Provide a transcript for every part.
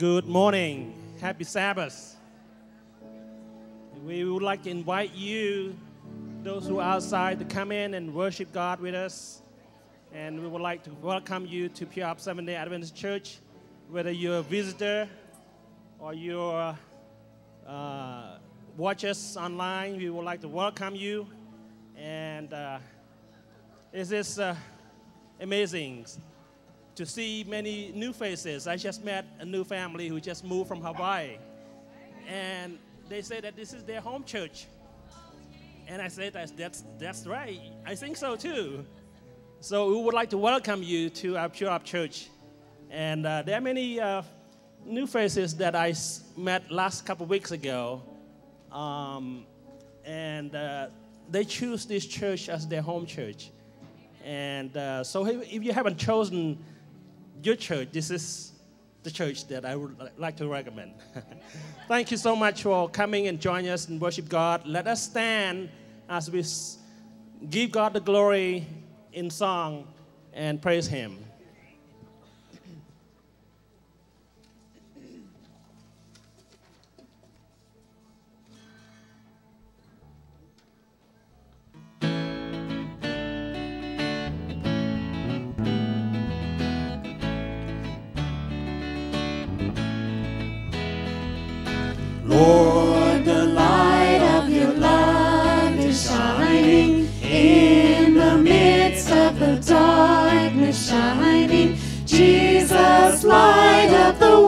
Good morning. Happy Sabbath. We would like to invite you, those who are outside, to come in and worship God with us. And we would like to welcome you to Puyallup Seventh day Adventist Church, whether you're a visitor or you're uh, watch us online. We would like to welcome you. And uh, it is uh, amazing to see many new faces. I just met a new family who just moved from Hawaii. And they say that this is their home church. And I said, that's, that's, that's right. I think so too. So we would like to welcome you to our Puyallup Church. And uh, there are many uh, new faces that I met last couple weeks ago. Um, and uh, they choose this church as their home church. And uh, so if you haven't chosen your church, this is the church that I would like to recommend. Thank you so much for coming and joining us and worship God. Let us stand as we give God the glory in song and praise Him.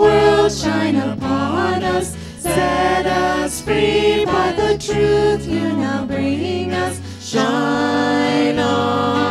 World, shine upon us. Set us free by the truth you now bring us. Shine on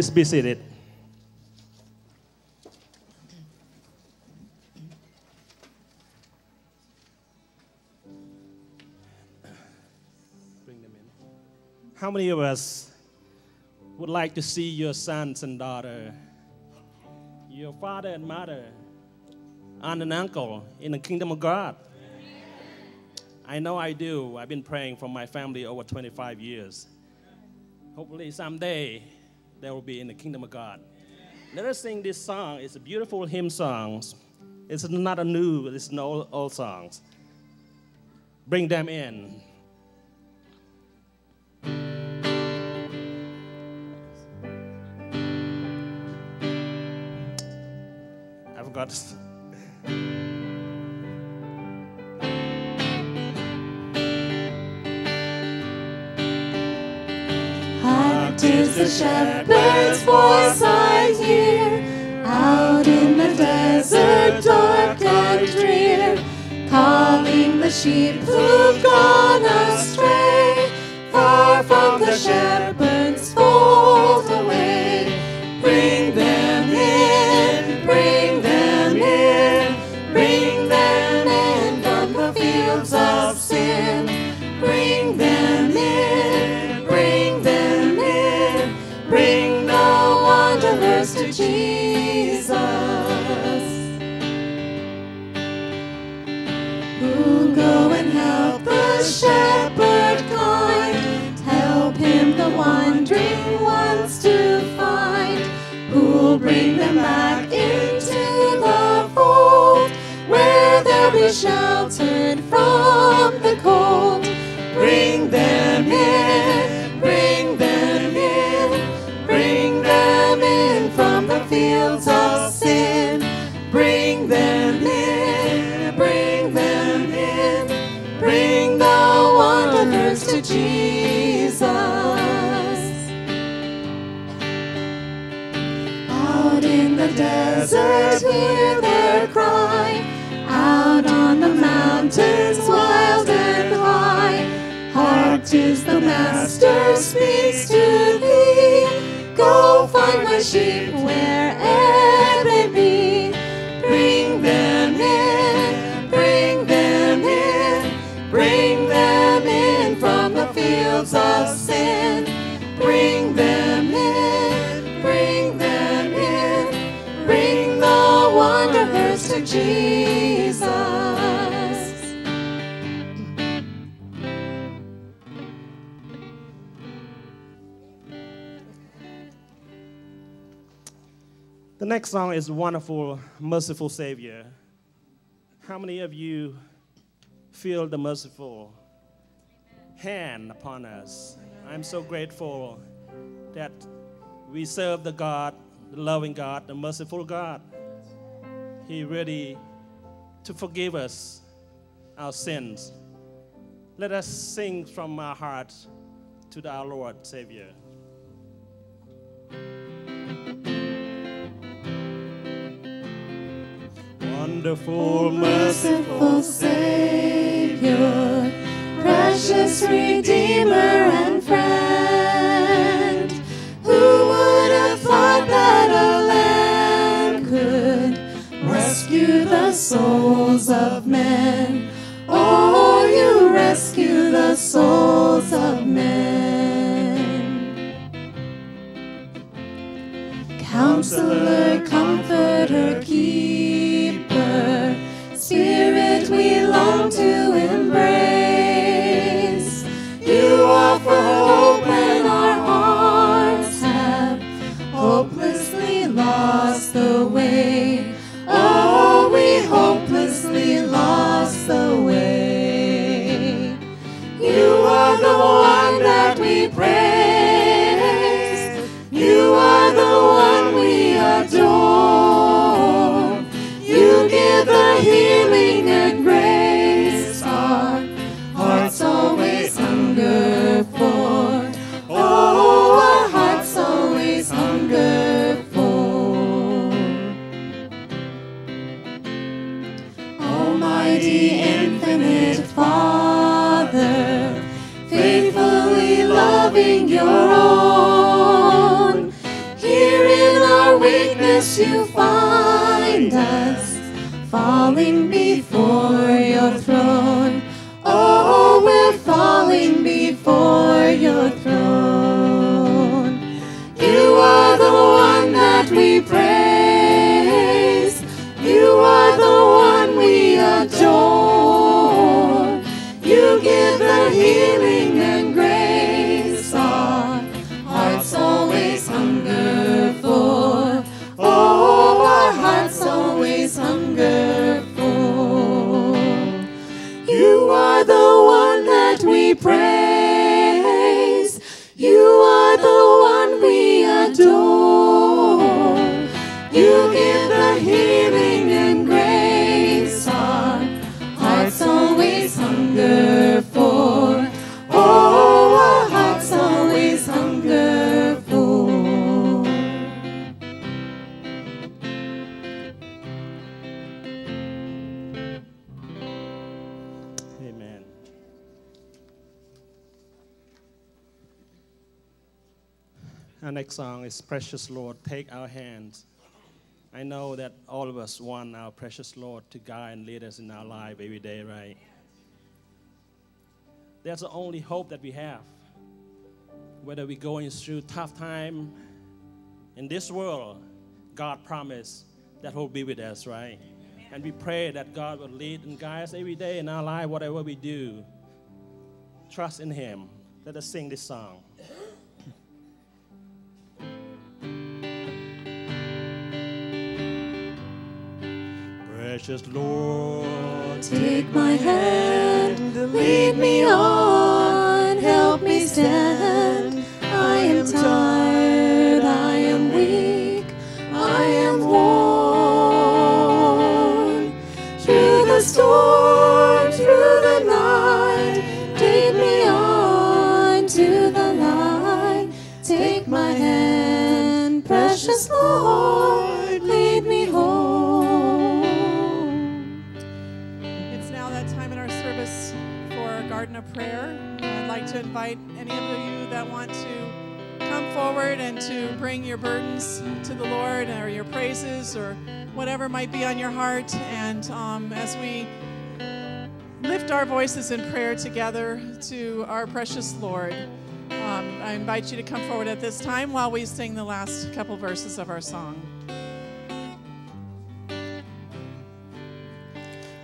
Please be seated. How many of us would like to see your sons and daughter, your father and mother, aunt and uncle in the kingdom of God? I know I do. I've been praying for my family over 25 years. Hopefully, someday they will be in the kingdom of God. Let us sing this song. It's a beautiful hymn song. It's not a new, it's no old, old songs. Bring them in. I forgot. Hark, the shepherd's voice I hear, out in the desert dark and drear, calling the sheep who've gone astray, sheltered from the cold. Bring them in, bring them in, bring them in from the fields of sin. Bring them in, bring them in, bring the wanderers to Jesus. Out in the desert, hear their the mountains, wild and high. Hark, tis the Master speaks to thee. Go find my sheep where'er next song is Wonderful, Merciful Savior. How many of you feel the merciful hand upon us? I'm so grateful that we serve the God, the loving God, the merciful God. He ready to forgive us our sins. Let us sing from our hearts to our Lord Savior. Wonderful, merciful Savior, precious Redeemer and friend. Who would have thought that a lamb could rescue the souls of men? Oh, you rescue the souls of men. Counselor, comforter, keeper, spirit to find us falling before your throne. Oh, we're falling before your throne. You are the one that we praise. Next song is Precious Lord, Take Our Hands. I know that all of us want our precious Lord to guide and lead us in our life every day, right? That's the only hope that we have. Whether we're going through tough time in this world, God promised that He'll be with us, right? And we pray that God will lead and guide us every day in our life, whatever we do. Trust in Him. Let us sing this song. Precious Lord, Take my hand, lead me on, help me stand. I am tired, I am weak, I am worn. Through the storm, through the of prayer. I'd like to invite any of you that want to come forward and to bring your burdens to the Lord or your praises or whatever might be on your heart. And um, as we lift our voices in prayer together to our precious Lord, um, I invite you to come forward at this time while we sing the last couple verses of our song.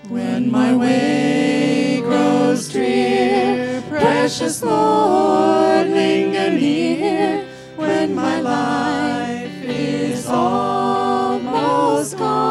When my way grows drear, precious Lord, linger near. When my life is almost gone,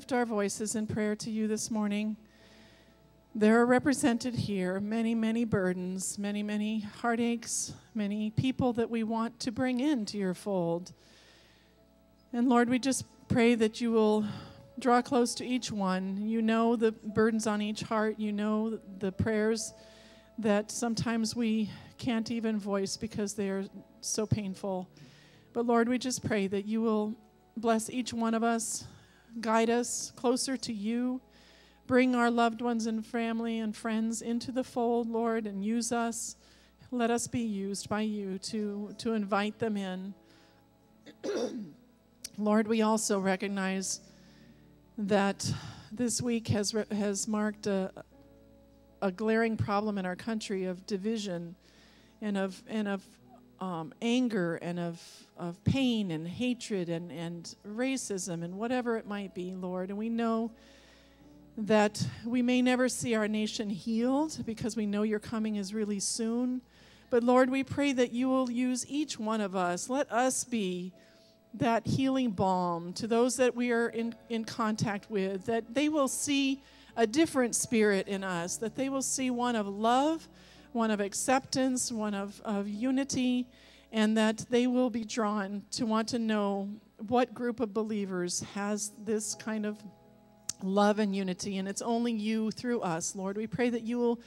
lift our voices in prayer to you this morning. There are represented here many, many burdens, many, many heartaches, many people that we want to bring into your fold. And Lord, we just pray that you will draw close to each one. You know the burdens on each heart, you know the prayers that sometimes we can't even voice because they are so painful. But Lord, we just pray that you will bless each one of us, guide us closer to you, bring our loved ones and family and friends into the fold, Lord, and use us. Let us be used by you to, to invite them in. Lord, we also recognize that this week has, has marked a, a glaring problem in our country of division and of, and of um, anger and of, of pain and hatred and, and racism and whatever it might be, Lord. And we know that we may never see our nation healed because we know your coming is really soon. But Lord, we pray that you will use each one of us. Let us be that healing balm to those that we are in, in contact with, that they will see a different spirit in us, that they will see one of love, one of acceptance, one of, of unity, and that they will be drawn to want to know what group of believers has this kind of love and unity. And it's only you through us, Lord. We pray that you will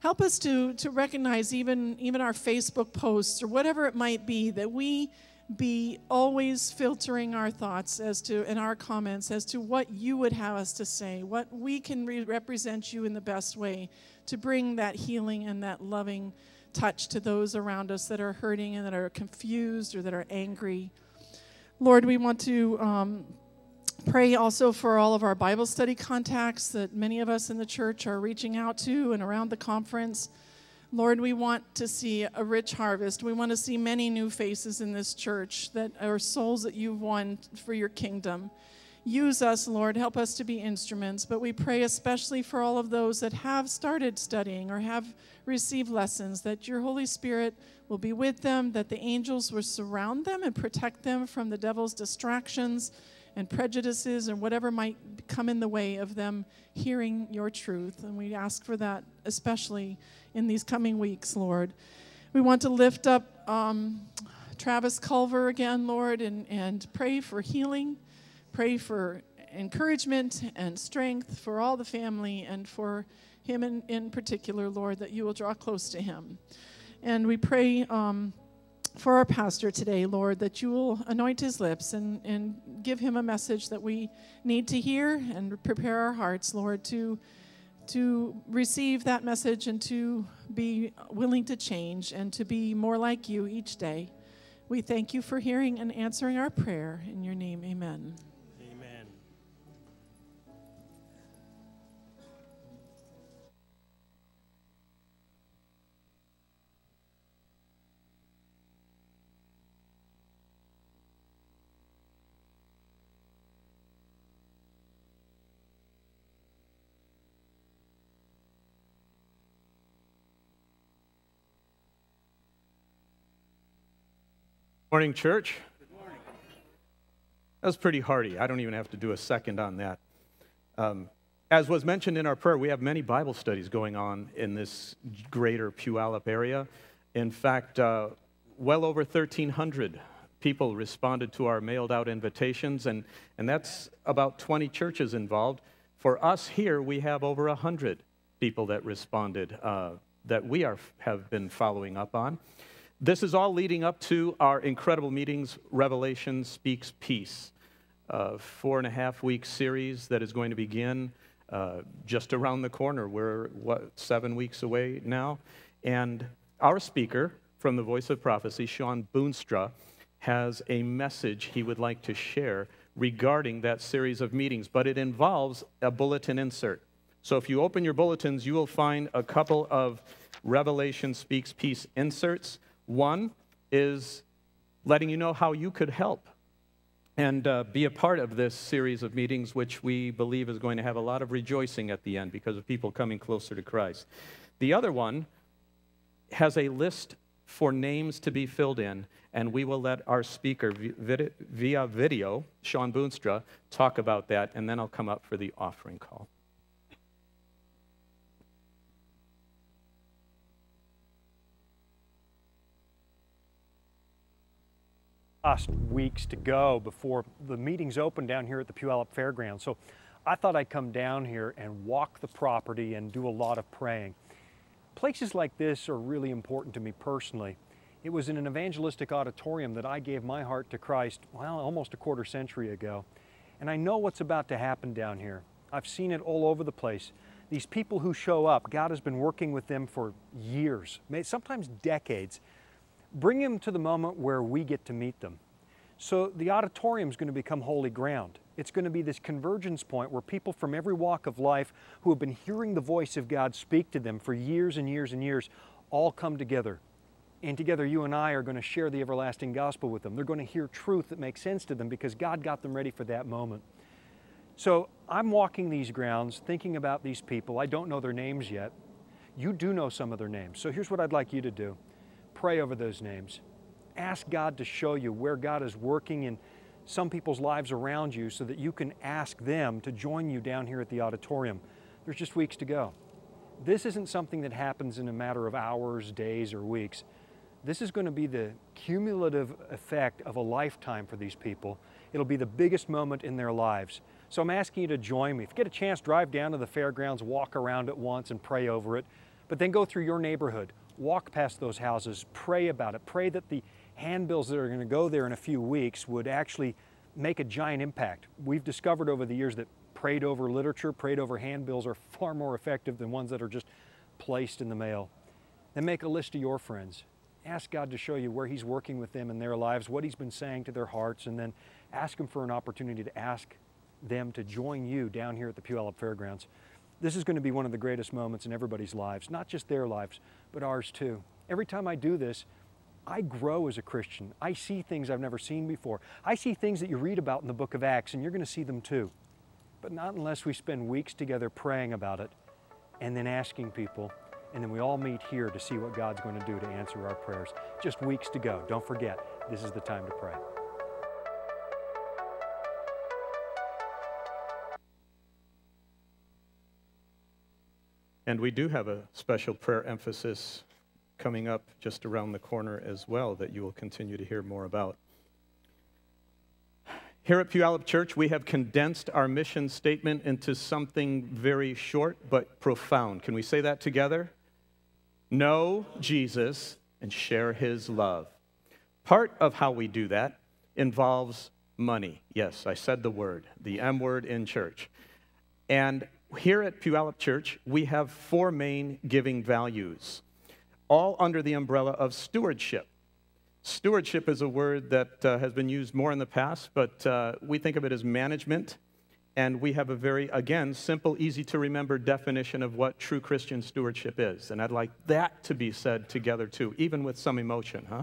help us to, to recognize even, even our Facebook posts or whatever it might be, that we be always filtering our thoughts as to in our comments as to what you would have us to say what we can re- represent you in the best way to bring that healing and that loving touch to those around us that are hurting and that are confused or that are angry lord we want to um, pray also for all of our bible study contacts that many of us in the church are reaching out to and around the conference Lord, we want to see a rich harvest. We want to see many new faces in this church that are souls that you've won for your kingdom. Use us, Lord. Help us to be instruments. But we pray especially for all of those that have started studying or have received lessons, that your Holy Spirit will be with them, that the angels will surround them and protect them from the devil's distractions and prejudices and whatever might come in the way of them hearing your truth. And we ask for that, especially in these coming weeks, Lord. We want to lift up um, Travis Culver again, Lord, and, and pray for healing, pray for encouragement and strength for all the family and for him in, in particular, Lord, that you will draw close to him. And we pray um, for our pastor today, Lord, that you will anoint his lips and, and give him a message that we need to hear and prepare our hearts, Lord, to to receive that message and to be willing to change and to be more like you each day. We thank you for hearing and answering our prayer. In your name, amen. Amen. Morning, church. Good morning. That was pretty hearty. I don't even have to do a second on that. Um, as was mentioned in our prayer, we have many Bible studies going on in this greater Puyallup area. In fact, uh, well over 1,300 people responded to our mailed out invitations, and, and that's about 20 churches involved. For us here, we have over 100 people that responded uh, that we are, have been following up on. This is all leading up to our incredible meetings, Revelation Speaks Peace, a four and a half week series that is going to begin uh, just around the corner. We're, what, seven weeks away now? And our speaker from the Voice of Prophecy, Shawn Boonstra, has a message he would like to share regarding that series of meetings, but it involves a bulletin insert. So if you open your bulletins, you will find a couple of Revelation Speaks Peace inserts. One is letting you know how you could help and uh, be a part of this series of meetings, which we believe is going to have a lot of rejoicing at the end because of people coming closer to Christ. The other one has a list for names to be filled in, and we will let our speaker via video, Shawn Boonstra, talk about that, and then I'll come up for the offering call. Last weeks to go before the meetings open down here at the Puyallup Fairgrounds. So I thought I'd come down here and walk the property and do a lot of praying. Places like this are really important to me personally. It was in an evangelistic auditorium that I gave my heart to Christ, well, almost a quarter century ago. And I know what's about to happen down here. I've seen it all over the place. These people who show up, God has been working with them for years, sometimes decades bring them to the moment where we get to meet them. So the auditorium is going to become holy ground. It's going to be this convergence point where people from every walk of life who have been hearing the voice of God speak to them for years and years and years all come together. And together, you and I are going to share the everlasting gospel with them. They're going to hear truth that makes sense to them because God got them ready for that moment. So I'm walking these grounds thinking about these people. I don't know their names yet. You do know some of their names. So here's what I'd like you to do pray over those names. Ask God to show you where God is working in some people's lives around you so that you can ask them to join you down here at the auditorium. There's just weeks to go. This isn't something that happens in a matter of hours, days, or weeks. This is going to be the cumulative effect of a lifetime for these people. It'll be the biggest moment in their lives. So I'm asking you to join me. If you get a chance, drive down to the fairgrounds, walk around it once and pray over it, but then go through your neighborhood, walk past those houses, pray about it. Pray that the handbills that are going to go there in a few weeks would actually make a giant impact. We've discovered over the years that prayed over literature, prayed over handbills are far more effective than ones that are just placed in the mail. Then make a list of your friends. Ask God to show you where He's working with them in their lives, what He's been saying to their hearts, and then ask Him for an opportunity to ask them to join you down here at the Puyallup Fairgrounds. This is going to be one of the greatest moments in everybody's lives, not just their lives, but ours too. Every time I do this, I grow as a Christian. I see things I've never seen before. I see things that you read about in the book of Acts, and you're going to see them too. But not unless we spend weeks together praying about it and then asking people, and then we all meet here to see what God's going to do to answer our prayers. Just weeks to go. Don't forget, this is the time to pray. And we do have a special prayer emphasis coming up just around the corner as well that you will continue to hear more about. Here at Puyallup Church, we have condensed our mission statement into something very short but profound. Can we say that together? Know Jesus and share his love. Part of how we do that involves money. Yes, I said the word, the M word in church. And here at Puyallup Church, we have four main giving values all under the umbrella of stewardship. Stewardship is a word that uh, has been used more in the past, but uh, we think of it as management. And we have a very, again, simple, easy to remember definition of what true Christian stewardship is. And I'd like that to be said together too, even with some emotion, huh?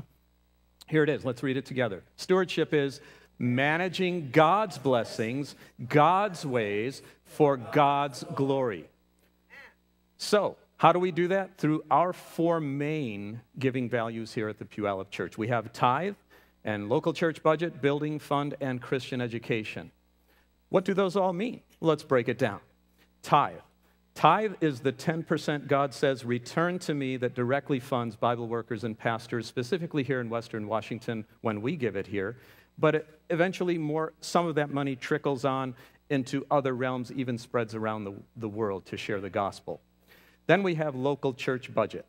Here it is. Let's read it together. Stewardship is managing God's blessings, God's ways for God's glory. So, how do we do that? Through our four main giving values here at the Puyallup Church. We have tithe and local church budget, building fund, and Christian education. What do those all mean? Let's break it down. Tithe. Tithe is the 10% God says, return to me that directly funds Bible workers and pastors, specifically here in Western Washington when we give it here. But eventually, more, some of that money trickles on into other realms, even spreads around the, the world to share the gospel. Then we have local church budget.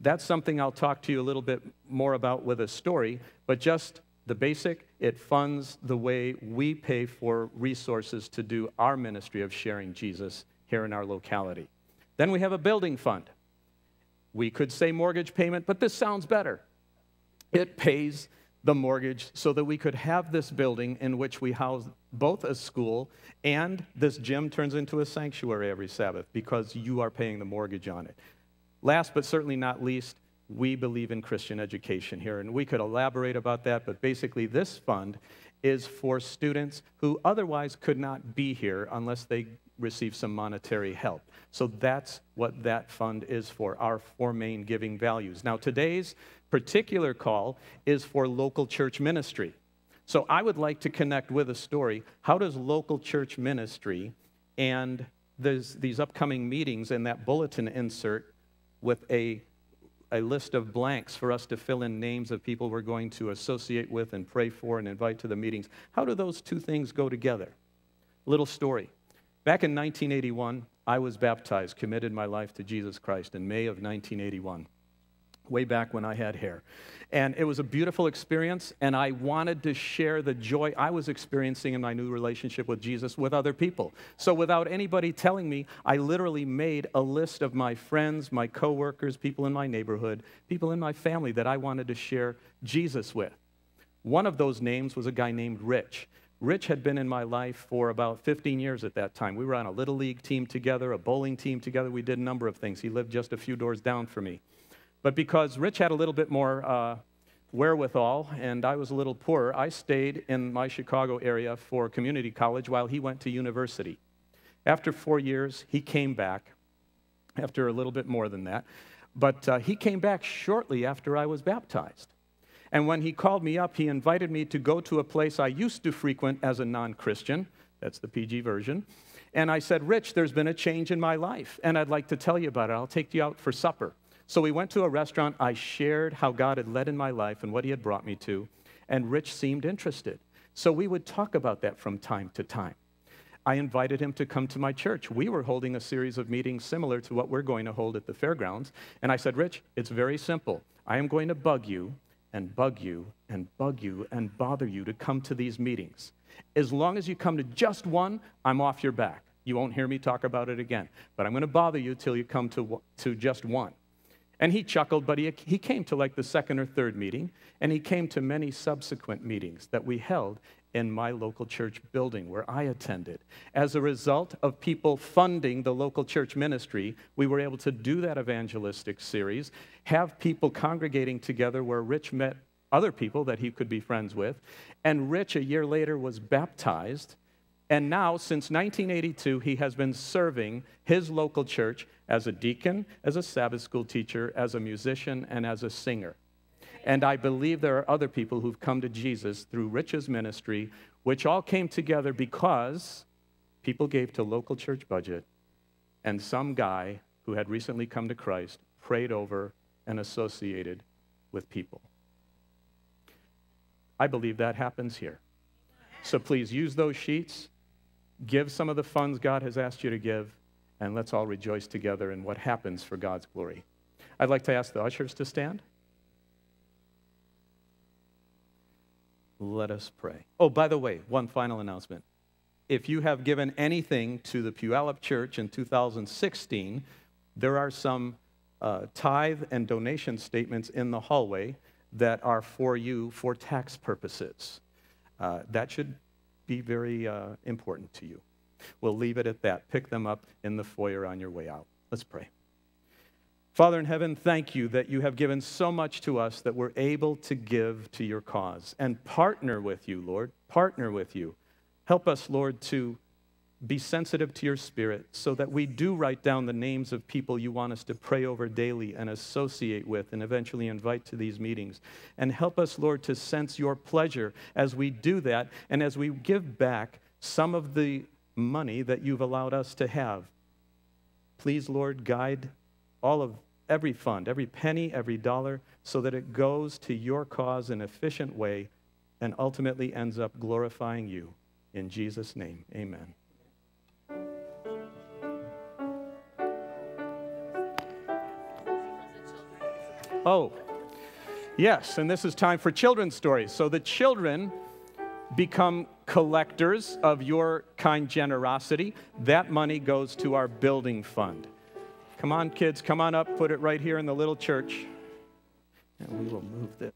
That's something I'll talk to you a little bit more about with a story, but just the basic, it funds the way we pay for resources to do our ministry of sharing Jesus here in our locality. Then we have a building fund. We could say mortgage payment, but this sounds better. It pays the mortgage so that we could have this building in which we house both a school and this gym turns into a sanctuary every Sabbath because you are paying the mortgage on it. Last but certainly not least, we believe in Christian education here, and we could elaborate about that, but basically, this fund is for students who otherwise could not be here unless they receive some monetary help. So that's what that fund is for, our four main giving values. Now, today's particular call is for local church ministry. So I would like to connect with a story. How does local church ministry and these upcoming meetings and that bulletin insert with a, a list of blanks for us to fill in names of people we're going to associate with and pray for and invite to the meetings, how do those two things go together? Little story. Back in 1981, I was baptized, committed my life to Jesus Christ in May of 1981 way back when I had hair. And it was a beautiful experience, and I wanted to share the joy I was experiencing in my new relationship with Jesus with other people. So, without anybody telling me, I literally made a list of my friends, my coworkers, people in my neighborhood, people in my family that I wanted to share Jesus with. One of those names was a guy named Rich. Rich had been in my life for about 15 years at that time. We were on a little league team together, a bowling team together. We did a number of things. He lived just a few doors down from me. But because Rich had a little bit more uh, wherewithal and I was a little poorer, I stayed in my Chicago area for community college while he went to university. After four years, he came back, after a little bit more than that, but uh, he came back shortly after I was baptized. And when he called me up, he invited me to go to a place I used to frequent as a non Christian. That's the PG version. And I said, Rich, there's been a change in my life, and I'd like to tell you about it. I'll take you out for supper. So we went to a restaurant. I shared how God had led in my life and what he had brought me to, and Rich seemed interested. So we would talk about that from time to time. I invited him to come to my church. We were holding a series of meetings similar to what we're going to hold at the fairgrounds. And I said, Rich, it's very simple. I am going to bug you and bug you and bug you and bother you to come to these meetings. As long as you come to just one, I'm off your back. You won't hear me talk about it again. But I'm going to bother you till you come to, to just one. And he chuckled, but he, he came to like the second or third meeting, and he came to many subsequent meetings that we held in my local church building where I attended. As a result of people funding the local church ministry, we were able to do that evangelistic series, have people congregating together where Rich met other people that he could be friends with. And Rich, a year later, was baptized. And now, since 1982, he has been serving his local church as a deacon, as a Sabbath school teacher, as a musician, and as a singer. And I believe there are other people who've come to Jesus through Rich's ministry, which all came together because people gave to local church budget, and some guy who had recently come to Christ prayed over and associated with people. I believe that happens here. So please use those sheets, give some of the funds God has asked you to give, and let's all rejoice together in what happens for God's glory. I'd like to ask the ushers to stand. Let us pray. Oh, by the way, one final announcement. If you have given anything to the Puyallup Church in 2016, there are some uh, tithe and donation statements in the hallway that are for you for tax purposes. Uh, that should be very uh, important to you. We'll leave it at that. Pick them up in the foyer on your way out. Let's pray. Father in heaven, thank you that you have given so much to us that we're able to give to your cause and partner with you, Lord. Partner with you. Help us, Lord, to be sensitive to your spirit so that we do write down the names of people you want us to pray over daily and associate with and eventually invite to these meetings. And help us, Lord, to sense your pleasure as we do that and as we give back some of the money that you've allowed us to have. Please, Lord, guide all of every fund, every penny, every dollar, so that it goes to your cause in an efficient way and ultimately ends up glorifying you. In Jesus' name, amen. Oh, yes, and this is time for children's stories. So the children become collectors of your kind generosity. That money goes to our building fund. Come on, kids, come on up, put it right here in the little church. And we will move this.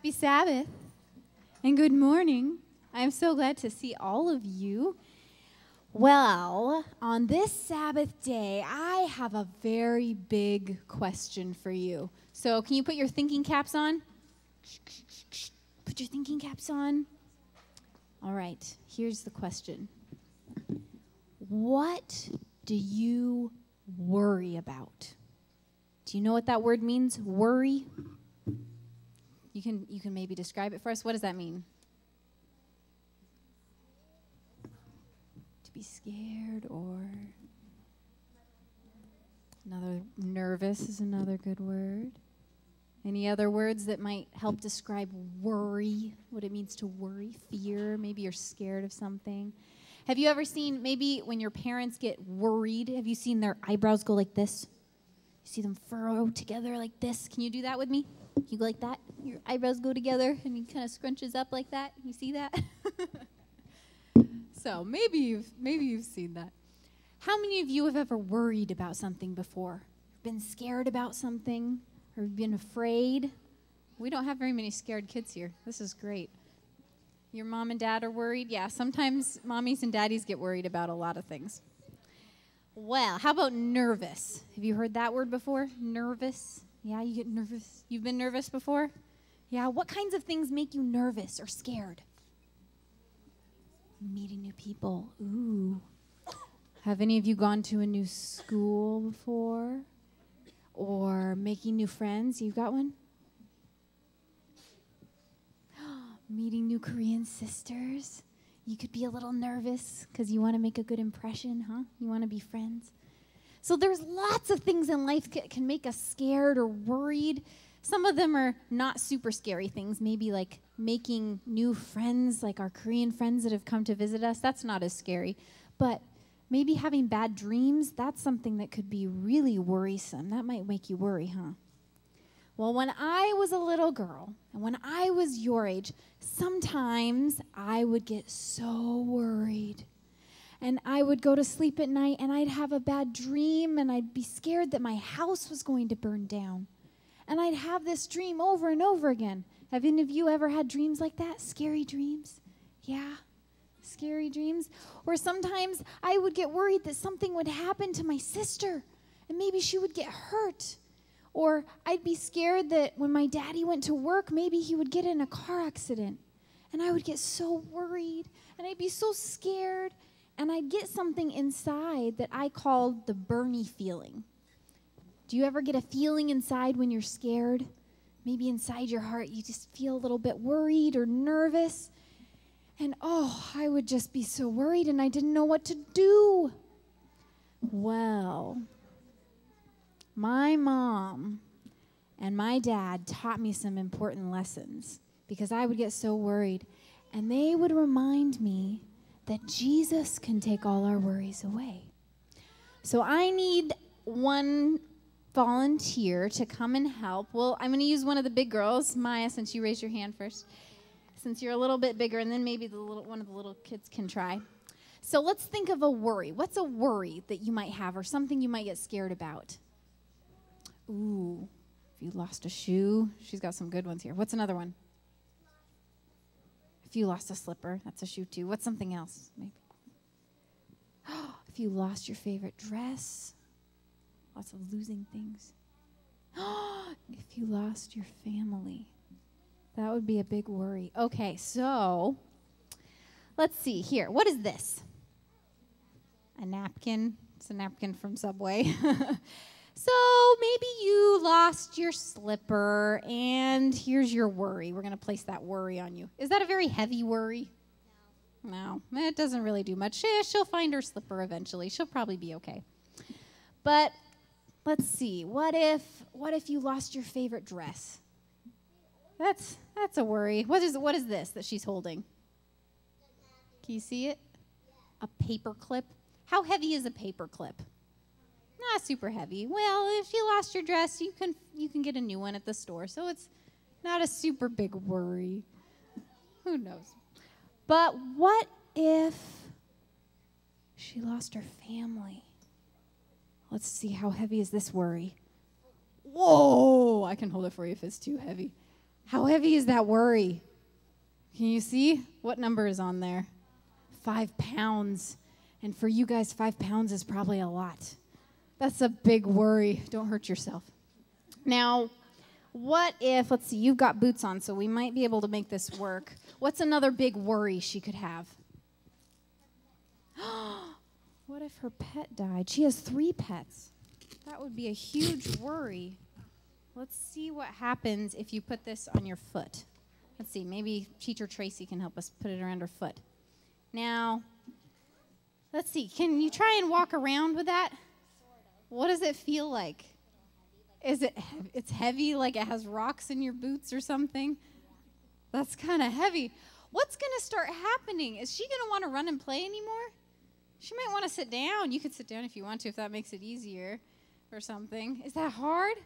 Happy Sabbath and good morning. I'm so glad to see all of you. Well, on this Sabbath day, I have a very big question for you. So, can you put your thinking caps on? Put your thinking caps on. All right, here's the question What do you worry about? Do you know what that word means? Worry? You can, you can maybe describe it for us. What does that mean? To be scared or. Another nervous is another good word. Any other words that might help describe worry, what it means to worry, fear? Maybe you're scared of something. Have you ever seen, maybe when your parents get worried, have you seen their eyebrows go like this? You see them furrow together like this? Can you do that with me? You go like that? Your eyebrows go together and he kind of scrunches up like that. You see that? so maybe you've maybe you've seen that. How many of you have ever worried about something before? Been scared about something or been afraid? We don't have very many scared kids here. This is great. Your mom and dad are worried? Yeah, sometimes mommies and daddies get worried about a lot of things. Well, how about nervous? Have you heard that word before? Nervous? Yeah, you get nervous. You've been nervous before? Yeah, what kinds of things make you nervous or scared? Meeting new people. Ooh. Have any of you gone to a new school before? Or making new friends? You've got one? Meeting new Korean sisters? You could be a little nervous because you want to make a good impression, huh? You want to be friends. So there's lots of things in life that can make us scared or worried. Some of them are not super scary things, maybe like making new friends, like our Korean friends that have come to visit us. That's not as scary. But maybe having bad dreams, that's something that could be really worrisome. That might make you worry, huh? Well, when I was a little girl, and when I was your age, sometimes I would get so worried. And I would go to sleep at night and I'd have a bad dream and I'd be scared that my house was going to burn down. And I'd have this dream over and over again. Have any of you ever had dreams like that? Scary dreams? Yeah, scary dreams. Or sometimes I would get worried that something would happen to my sister and maybe she would get hurt. Or I'd be scared that when my daddy went to work, maybe he would get in a car accident. And I would get so worried and I'd be so scared. And I'd get something inside that I called the Bernie feeling. Do you ever get a feeling inside when you're scared? Maybe inside your heart you just feel a little bit worried or nervous. And oh, I would just be so worried and I didn't know what to do. Well, my mom and my dad taught me some important lessons because I would get so worried. And they would remind me that Jesus can take all our worries away. So I need one volunteer to come and help. Well, I'm going to use one of the big girls, Maya, since you raised your hand first, since you're a little bit bigger, and then maybe the little, one of the little kids can try. So let's think of a worry. What's a worry that you might have or something you might get scared about? Ooh, if you lost a shoe, she's got some good ones here. What's another one? If you lost a slipper, that's a shoe too. What's something else? Maybe. if you lost your favorite dress, lots of losing things. if you lost your family, that would be a big worry. Okay, so let's see here. What is this? A napkin. It's a napkin from Subway. So maybe you lost your slipper, and here's your worry. We're going to place that worry on you. Is that a very heavy worry? No. No, it doesn't really do much. Eh, she'll find her slipper eventually. She'll probably be okay. But let's see. What if what if you lost your favorite dress? That's that's a worry. What is what is this that she's holding? Can you see it? A paper clip. How heavy is a paper clip? Not super heavy. Well, if you lost your dress, you can you can get a new one at the store. So it's not a super big worry. Who knows? But what if she lost her family? Let's see how heavy is this worry. Whoa, I can hold it for you if it's too heavy. How heavy is that worry? Can you see what number is on there? Five pounds. And for you guys, five pounds is probably a lot. That's a big worry. Don't hurt yourself. Now, what if, let's see, you've got boots on, so we might be able to make this work. What's another big worry she could have? what if her pet died? She has three pets. That would be a huge worry. Let's see what happens if you put this on your foot. Let's see, maybe teacher Tracy can help us put it around her foot. Now, let's see, can you try and walk around with that? What does it feel like? Is it it's heavy like it has rocks in your boots or something? That's kind of heavy. What's going to start happening? Is she going to want to run and play anymore? She might want to sit down. You could sit down if you want to if that makes it easier or something. Is that hard?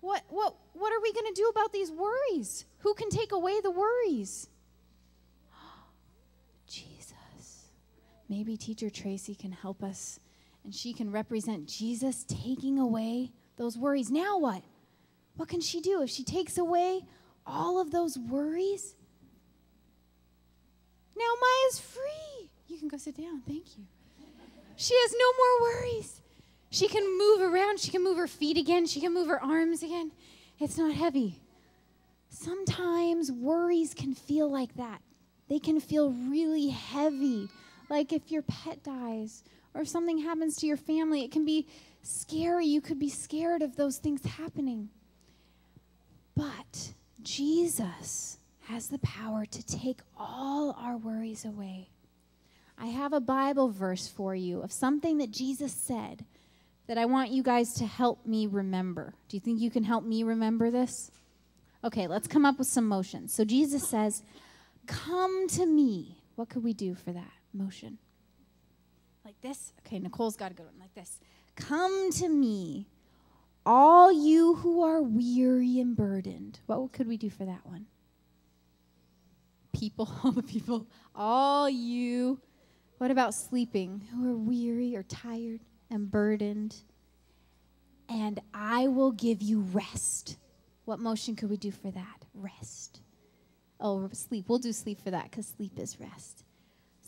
What what what are we going to do about these worries? Who can take away the worries? Jesus. Maybe teacher Tracy can help us and she can represent Jesus taking away those worries. Now what? What can she do if she takes away all of those worries? Now Maya's free. You can go sit down. Thank you. She has no more worries. She can move around. She can move her feet again. She can move her arms again. It's not heavy. Sometimes worries can feel like that. They can feel really heavy. Like if your pet dies or if something happens to your family, it can be scary. You could be scared of those things happening. But Jesus has the power to take all our worries away. I have a Bible verse for you of something that Jesus said that I want you guys to help me remember. Do you think you can help me remember this? Okay, let's come up with some motions. So Jesus says, Come to me. What could we do for that motion? Like this? Okay, Nicole's got a good one like this. Come to me, all you who are weary and burdened. What could we do for that one? People, all the people, all you. What about sleeping who are weary or tired and burdened? And I will give you rest. What motion could we do for that? Rest. Oh, sleep. We'll do sleep for that because sleep is rest.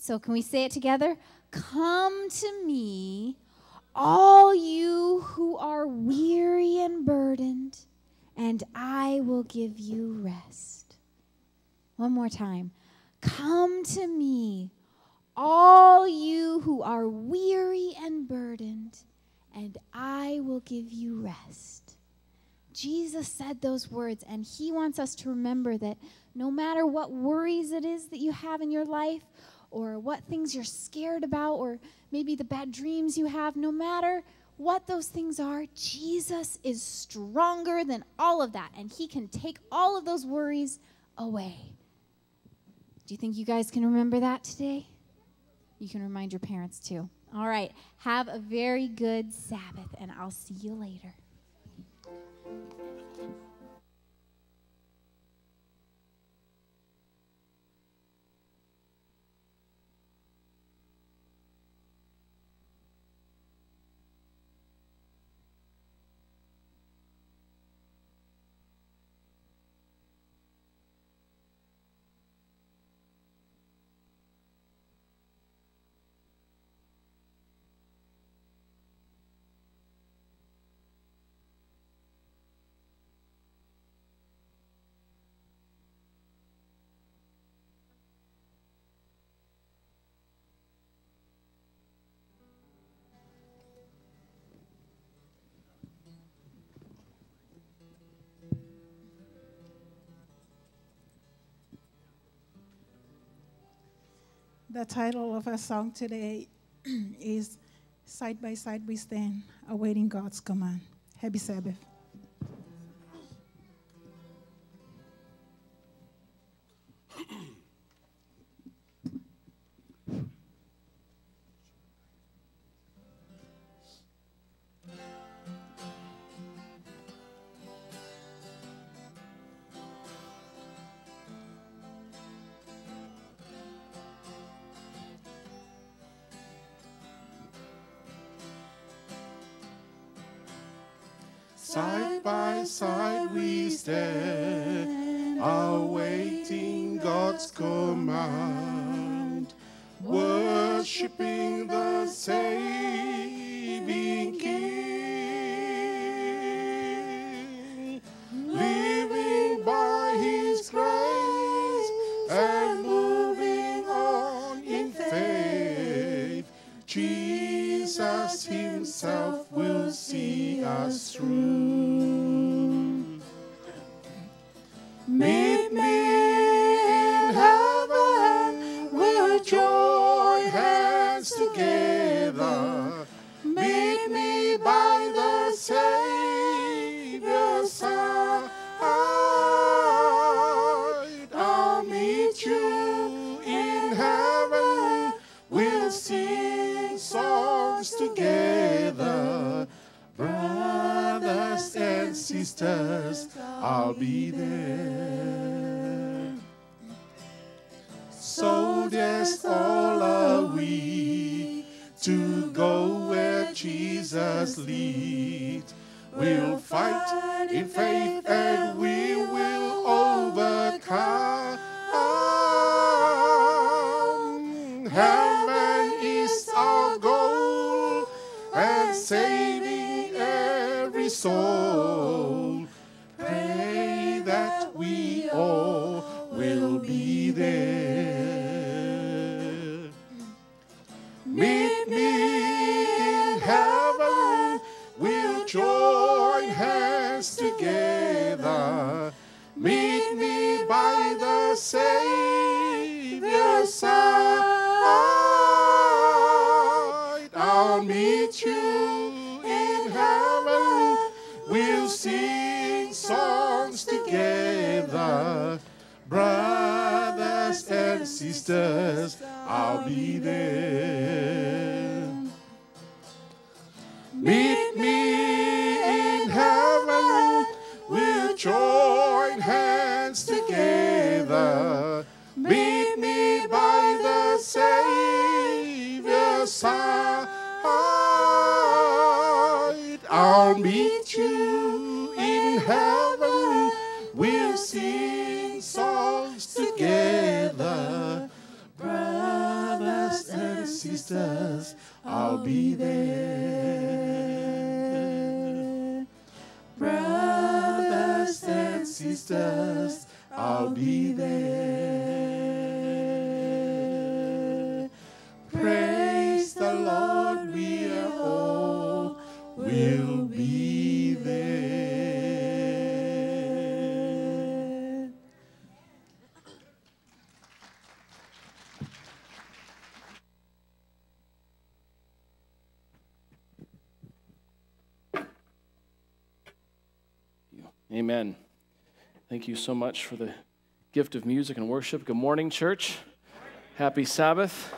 So, can we say it together? Come to me, all you who are weary and burdened, and I will give you rest. One more time. Come to me, all you who are weary and burdened, and I will give you rest. Jesus said those words, and he wants us to remember that no matter what worries it is that you have in your life, or what things you're scared about, or maybe the bad dreams you have, no matter what those things are, Jesus is stronger than all of that, and He can take all of those worries away. Do you think you guys can remember that today? You can remind your parents too. All right, have a very good Sabbath, and I'll see you later. The title of our song today is Side by Side We Stand, Awaiting God's Command. Happy Sabbath. I'll be there. Amen. Thank you so much for the gift of music and worship. Good morning, church. Happy Sabbath.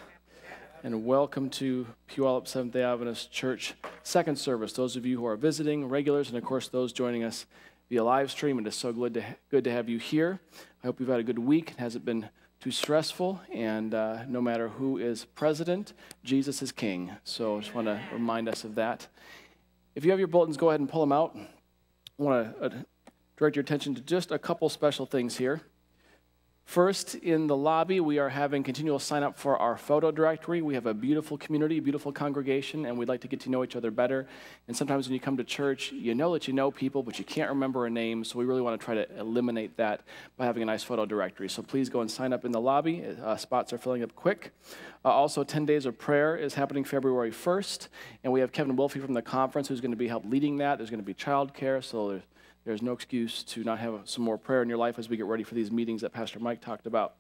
And welcome to Puyallup Seventh day Adventist Church second service. Those of you who are visiting, regulars, and of course those joining us via live stream, it is so good to, good to have you here. I hope you've had a good week. It hasn't been too stressful, and uh, no matter who is president, Jesus is king. So I just want to remind us of that. If you have your bulletins, go ahead and pull them out. I want to uh, direct your attention to just a couple special things here. First, in the lobby, we are having continual sign up for our photo directory. We have a beautiful community, beautiful congregation, and we'd like to get to know each other better. And sometimes when you come to church, you know that you know people, but you can't remember a name. So we really want to try to eliminate that by having a nice photo directory. So please go and sign up in the lobby. Uh, spots are filling up quick. Uh, also, 10 Days of Prayer is happening February 1st, and we have Kevin Wolfie from the conference who's going to be help leading that. There's going to be childcare, so there's there's no excuse to not have some more prayer in your life as we get ready for these meetings that Pastor Mike talked about.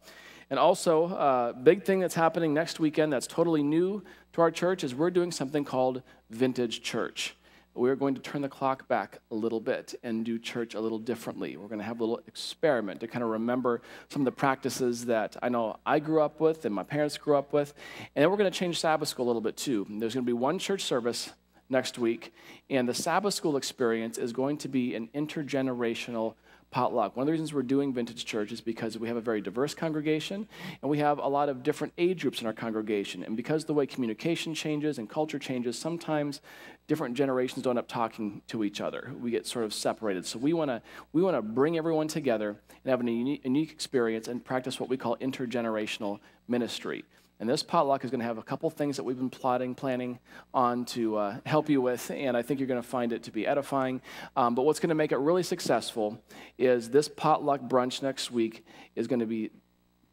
And also, uh, big thing that's happening next weekend that's totally new to our church is we're doing something called Vintage Church. We're going to turn the clock back a little bit and do church a little differently. We're going to have a little experiment to kind of remember some of the practices that I know I grew up with and my parents grew up with. And then we're going to change Sabbath school a little bit too. There's going to be one church service next week. And the Sabbath school experience is going to be an intergenerational potluck. One of the reasons we're doing Vintage Church is because we have a very diverse congregation and we have a lot of different age groups in our congregation. And because the way communication changes and culture changes, sometimes different generations don't end up talking to each other. We get sort of separated. So we want to we want to bring everyone together and have a unique, unique experience and practice what we call intergenerational ministry. And this potluck is going to have a couple things that we've been plotting, planning on to uh, help you with, and I think you're going to find it to be edifying. Um, but what's going to make it really successful is this potluck brunch next week is going to be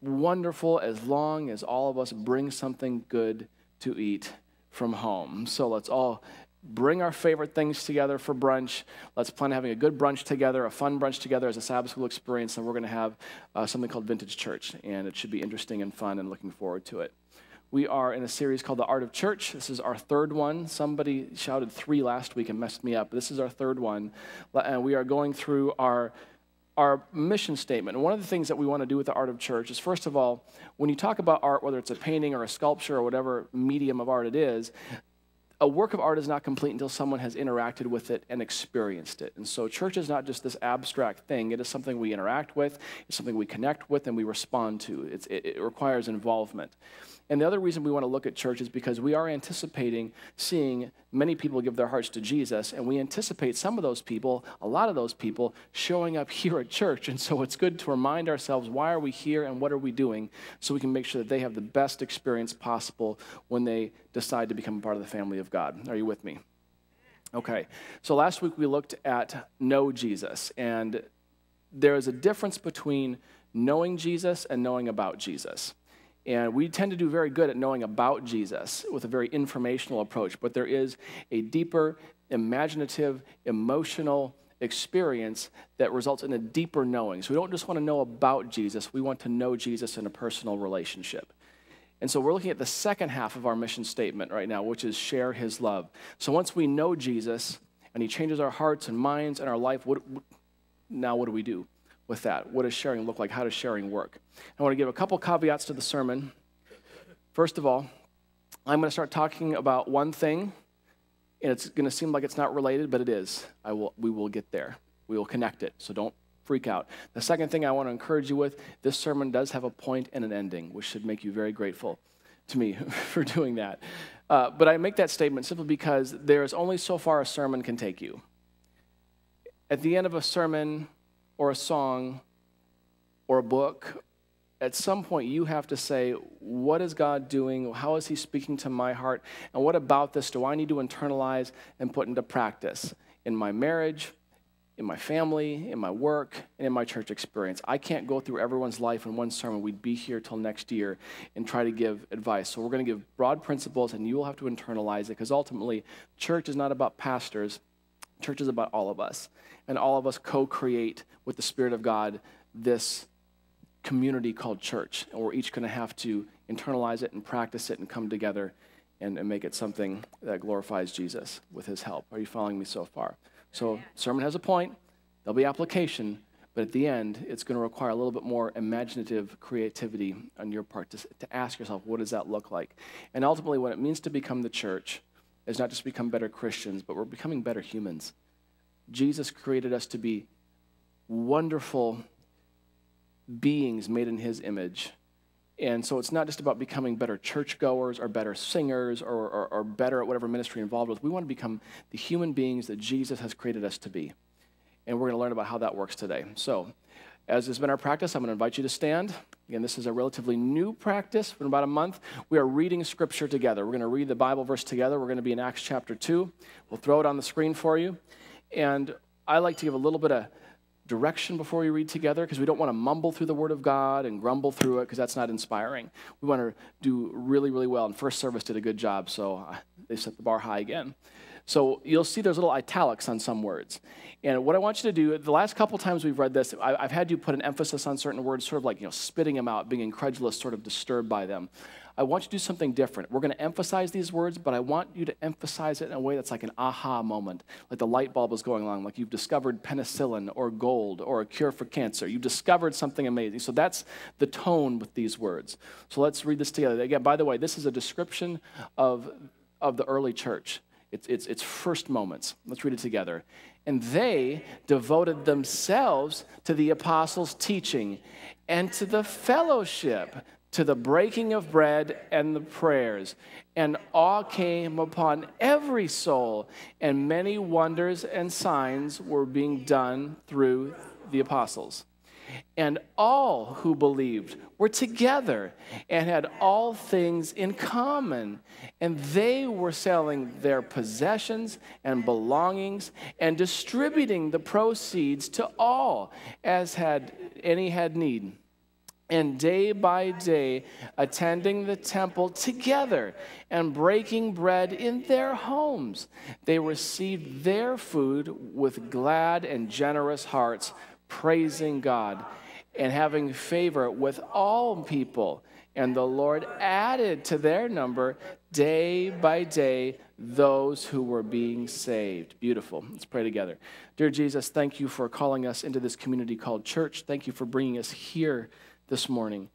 wonderful as long as all of us bring something good to eat from home. So let's all bring our favorite things together for brunch. Let's plan on having a good brunch together, a fun brunch together as a Sabbath school experience, and we're going to have uh, something called Vintage Church, and it should be interesting and fun, and looking forward to it. We are in a series called The Art of Church. This is our third one. Somebody shouted three last week and messed me up. This is our third one. And we are going through our, our mission statement. And one of the things that we want to do with The Art of Church is, first of all, when you talk about art, whether it's a painting or a sculpture or whatever medium of art it is, a work of art is not complete until someone has interacted with it and experienced it. And so, church is not just this abstract thing, it is something we interact with, it's something we connect with, and we respond to. It, it requires involvement. And the other reason we want to look at church is because we are anticipating seeing many people give their hearts to Jesus, and we anticipate some of those people, a lot of those people, showing up here at church. And so it's good to remind ourselves why are we here and what are we doing so we can make sure that they have the best experience possible when they decide to become a part of the family of God. Are you with me? Okay, so last week we looked at know Jesus, and there is a difference between knowing Jesus and knowing about Jesus. And we tend to do very good at knowing about Jesus with a very informational approach, but there is a deeper, imaginative, emotional experience that results in a deeper knowing. So we don't just want to know about Jesus, we want to know Jesus in a personal relationship. And so we're looking at the second half of our mission statement right now, which is share his love. So once we know Jesus and he changes our hearts and minds and our life, what, now what do we do? With that. What does sharing look like? How does sharing work? I want to give a couple caveats to the sermon. First of all, I'm going to start talking about one thing, and it's going to seem like it's not related, but it is. I will, we will get there. We will connect it, so don't freak out. The second thing I want to encourage you with this sermon does have a point and an ending, which should make you very grateful to me for doing that. Uh, but I make that statement simply because there is only so far a sermon can take you. At the end of a sermon, or a song or a book, at some point you have to say, What is God doing? How is He speaking to my heart? And what about this do I need to internalize and put into practice in my marriage, in my family, in my work, and in my church experience? I can't go through everyone's life in one sermon. We'd be here till next year and try to give advice. So we're going to give broad principles, and you will have to internalize it because ultimately, church is not about pastors, church is about all of us and all of us co create with the Spirit of God this community called church. And we're each going to have to internalize it and practice it and come together and, and, make it something that glorifies Jesus with his help. Are you following me so far? So, sermon has a point, there'll be application, but at the end, it's going to require a little bit more imaginative creativity on your part to, to ask yourself, what does that look like? And ultimately, what it means to become the church is not just become better Christians, but we're becoming better humans. Jesus created us to be wonderful beings made in his image. And so it's not just about becoming better churchgoers or better singers or, or, or, better at whatever ministry involved with. We want to become the human beings that Jesus has created us to be. And we're going to learn about how that works today. So, as has been our practice, I'm going to invite you to stand. Again, this is a relatively new practice. For about a month, we are reading Scripture together. We're going to read the Bible verse together. We're going to be in Acts chapter 2. We'll throw it on the screen for you. And I like to give a little bit of direction before we read together because we don't want to mumble through the Word of God and grumble through it because that's not inspiring. We want to do really, really well. And First Service did a good job, so uh, they set the bar high again. So you'll see there's little italics on some words. And what I want you to do, the last couple times we've read this, I've had you put an emphasis on certain words, sort of like, you know, spitting them out, being incredulous, sort of disturbed by them. I want you to do something different. We're going to emphasize these words, but I want you to emphasize it in a way that's like an aha moment, like the light bulb is going on, like you've discovered penicillin or gold or a cure for cancer. You've discovered something amazing. So that's the tone with these words. So let's read this together. Again, by the way, this is a description of, of the early church. It's, it's, it's first moments. Let's read it together. And they devoted themselves to the apostles' teaching and to the fellowship, to the breaking of bread and the prayers. And awe came upon every soul, and many wonders and signs were being done through the apostles. And all who believed were together and had all things in common. And they were selling their possessions and belongings and distributing the proceeds to all as had any had need and day by day attending the temple together and breaking bread in their homes. They received their food with glad and generous hearts, praising God and having favor with all people. And the Lord added to their number day by day those who were being saved. Beautiful. Let's pray together. Dear Jesus, thank you for calling us into this community called church. Thank you for bringing us here this morning.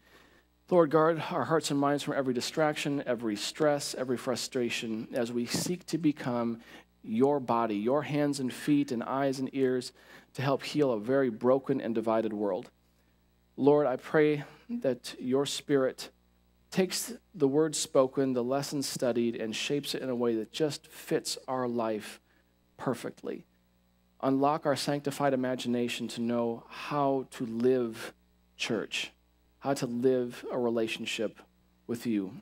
Lord, guard our hearts and minds from every distraction, every stress, every frustration as we seek to become your body, your hands and feet and eyes and ears to help heal a very broken and divided world. Lord, I pray that your spirit takes the words spoken, the lessons studied, and shapes it in a way that just fits our life perfectly. Unlock our sanctified imagination to know how to live church how to live a relationship with you.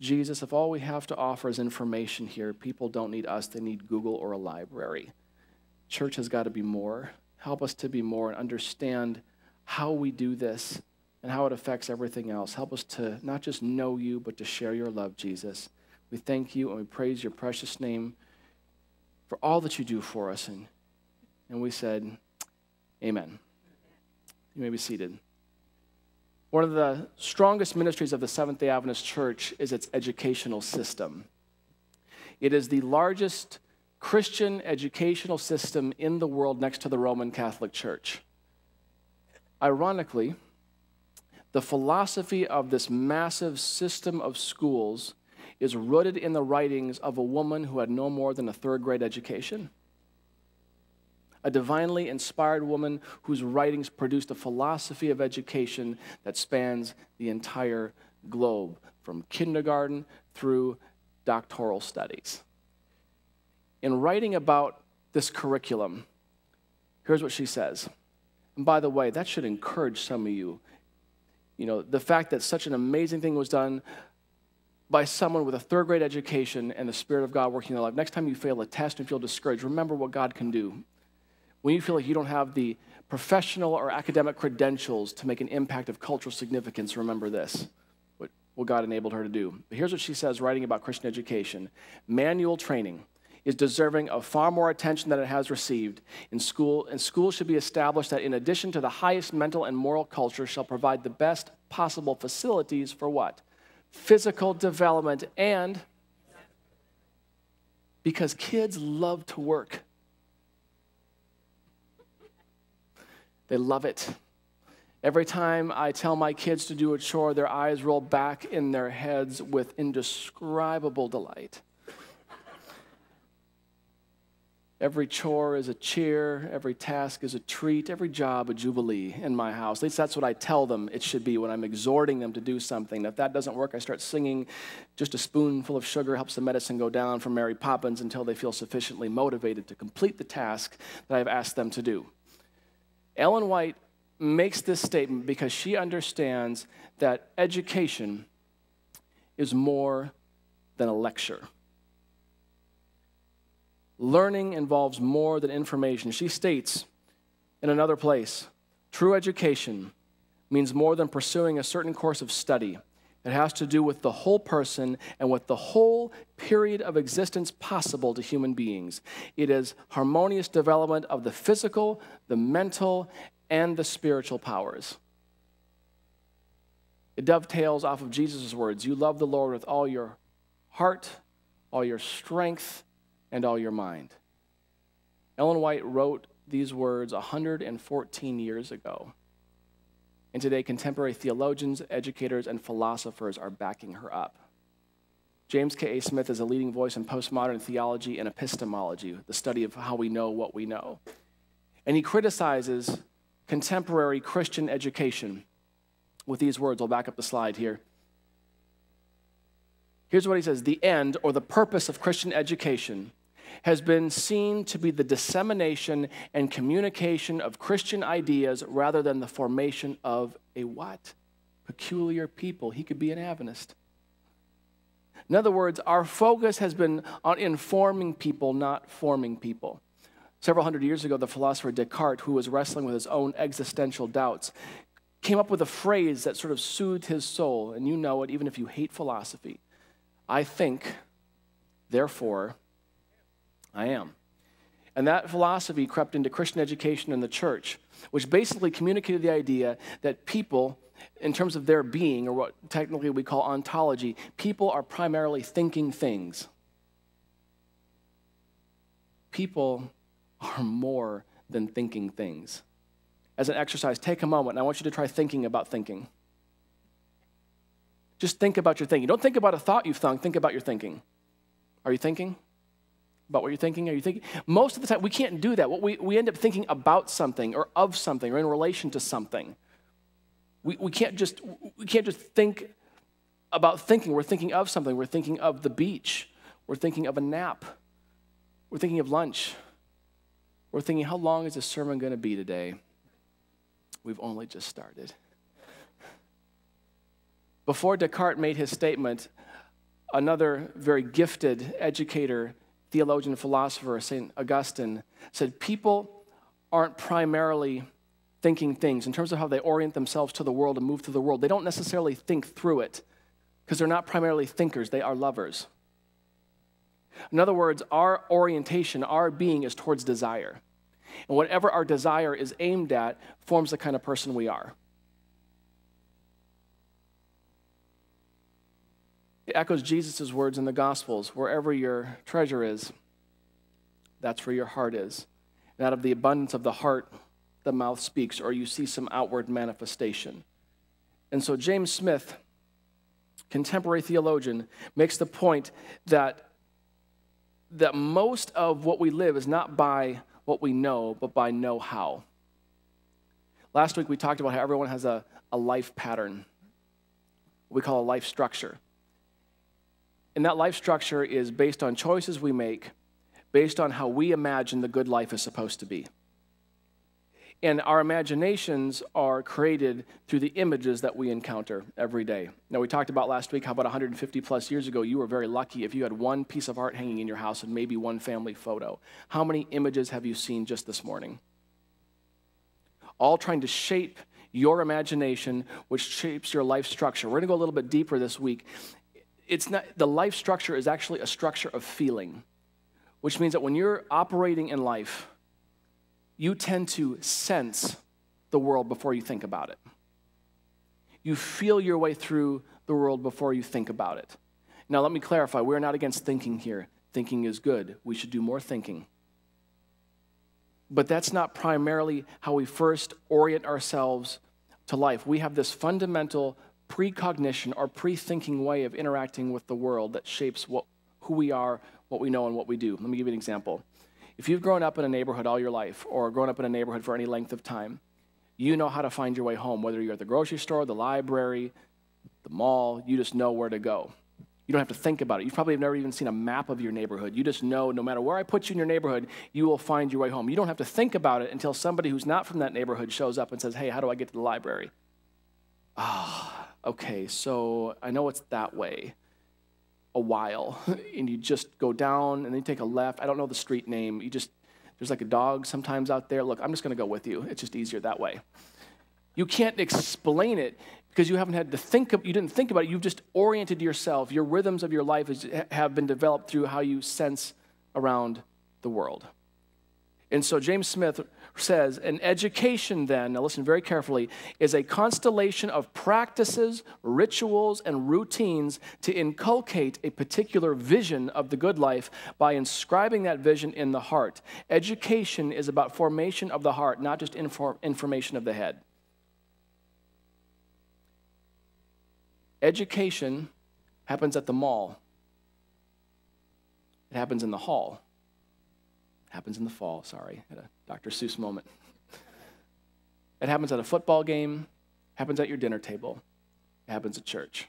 Jesus, if all we have to offer is information here, people don't need us, they need Google or a library. Church has got to be more. Help us to be more and understand how we do this and how it affects everything else. Help us to not just know you, but to share your love, Jesus. We thank you and we praise your precious name for all that you do for us. And, and we said, Amen. You may be seated. One of the strongest ministries of the Seventh day Adventist Church is its educational system. It is the largest Christian educational system in the world next to the Roman Catholic Church. Ironically, the philosophy of this massive system of schools is rooted in the writings of a woman who had no more than a third grade education a divinely inspired woman whose writings produced a philosophy of education that spans the entire globe, from kindergarten through doctoral studies. In writing about this curriculum, here's what she says. And by the way, that should encourage some of you. You know, the fact that such an amazing thing was done by someone with a third grade education and the Spirit of God working in their life. Next time you fail a test and feel discouraged, remember what God can do when you feel like you don't have the professional or academic credentials to make an impact of cultural significance, remember this what, what God enabled her to do. But here's what she says writing about Christian education. Manual training is deserving of far more attention than it has received. In school and schools should be established that in addition to the highest mental and moral culture shall provide the best possible facilities for what? Physical development and because kids love to work They love it. Every time I tell my kids to do a chore, their eyes roll back in their heads with indescribable delight. Every chore is a cheer, every task is a treat, every job a jubilee in my house. At least that's what I tell them it should be when I'm exhorting them to do something. If that doesn't work, I start singing just a spoonful of sugar helps the medicine go down from Mary Poppins until they feel sufficiently motivated to complete the task that I've asked them to do. Ellen White makes this statement because she understands that education is more than a lecture. Learning involves more than information. She states in another place true education means more than pursuing a certain course of study. It has to do with the whole person and with the whole period of existence possible to human beings. It is harmonious development of the physical, the mental, and the spiritual powers. It dovetails off of Jesus' words You love the Lord with all your heart, all your strength, and all your mind. Ellen White wrote these words 114 years ago. And today, contemporary theologians, educators, and philosophers are backing her up. James K.A. Smith is a leading voice in postmodern theology and epistemology, the study of how we know what we know. And he criticizes contemporary Christian education with these words. I'll back up the slide here. Here's what he says The end or the purpose of Christian education has been seen to be the dissemination and communication of Christian ideas rather than the formation of a what? Peculiar people. He could be an Adventist. In other words, our focus has been on informing people, not forming people. Several hundred years ago, the philosopher Descartes, who was wrestling with his own existential doubts, came up with a phrase that sort of soothed his soul, and you know it even if you hate philosophy. I think, therefore, I am. And that philosophy crept into Christian education in the church, which basically communicated the idea that people, in terms of their being, or what technically we call ontology, people are primarily thinking things. People are more than thinking things. As an exercise, take a moment and I want you to try thinking about thinking. Just think about your thinking. Don't think about a thought you've thought, think about your thinking. Are you thinking? About what you're thinking? Are you thinking? Most of the time, we can't do that. What we, we end up thinking about something or of something or in relation to something. We, we, can't just, we can't just think about thinking. We're thinking of something. We're thinking of the beach. We're thinking of a nap. We're thinking of lunch. We're thinking, how long is this sermon going to be today? We've only just started. Before Descartes made his statement, another very gifted educator theologian and philosopher, St. Augustine, said people aren't primarily thinking things in terms of how they orient themselves to the world and move through the world. They don't necessarily think through it because they're not primarily thinkers, they are lovers. In other words, our orientation, our being is towards desire. And whatever our desire is aimed at forms the kind of person we are. It echoes Jesus' words in the Gospels wherever your treasure is, that's where your heart is. And out of the abundance of the heart, the mouth speaks, or you see some outward manifestation. And so James Smith, contemporary theologian, makes the point that, that most of what we live is not by what we know, but by know how. Last week we talked about how everyone has a, a life pattern, we call a life structure. And that life structure is based on choices we make, based on how we imagine the good life is supposed to be. And our imaginations are created through the images that we encounter every day. Now, we talked about last week how about 150 plus years ago, you were very lucky if you had one piece of art hanging in your house and maybe one family photo. How many images have you seen just this morning? All trying to shape your imagination, which shapes your life structure. We're going to go a little bit deeper this week it's not, the life structure is actually a structure of feeling, which means that when you're operating in life, you tend to sense the world before you think about it. You feel your way through the world before you think about it. Now, let me clarify we're not against thinking here. Thinking is good. We should do more thinking. But that's not primarily how we first orient ourselves to life. We have this fundamental precognition or pre-thinking way of interacting with the world that shapes what, who we are, what we know, and what we do. Let me give you an example. If you've grown up in a neighborhood all your life or grown up in a neighborhood for any length of time, you know how to find your way home, whether you're at the grocery store, the library, the mall, you just know where to go. You don't have to think about it. You probably have never even seen a map of your neighborhood. You just know no matter where I put you in your neighborhood, you will find your way home. You don't have to think about it until somebody who's not from that neighborhood shows up and says, Hey, how do I get to the library? Ah, okay, so I know it's that way a while. and you just go down and then you take a left. I don't know the street name. You just, there's like a dog sometimes out there. Look, I'm just going to go with you. It's just easier that way. You can't explain it because you haven't had to think of, you didn't think about it. You've just oriented yourself. Your rhythms of your life is, have been developed through how you sense around the world. And so James Smith says an education, then, now listen very carefully, is a constellation of practices, rituals, and routines to inculcate a particular vision of the good life by inscribing that vision in the heart. Education is about formation of the heart, not just infor- information of the head. Education happens at the mall. it happens in the hall. Happens in the fall, sorry, at a Dr. Seuss moment. it happens at a football game, happens at your dinner table, it happens at church.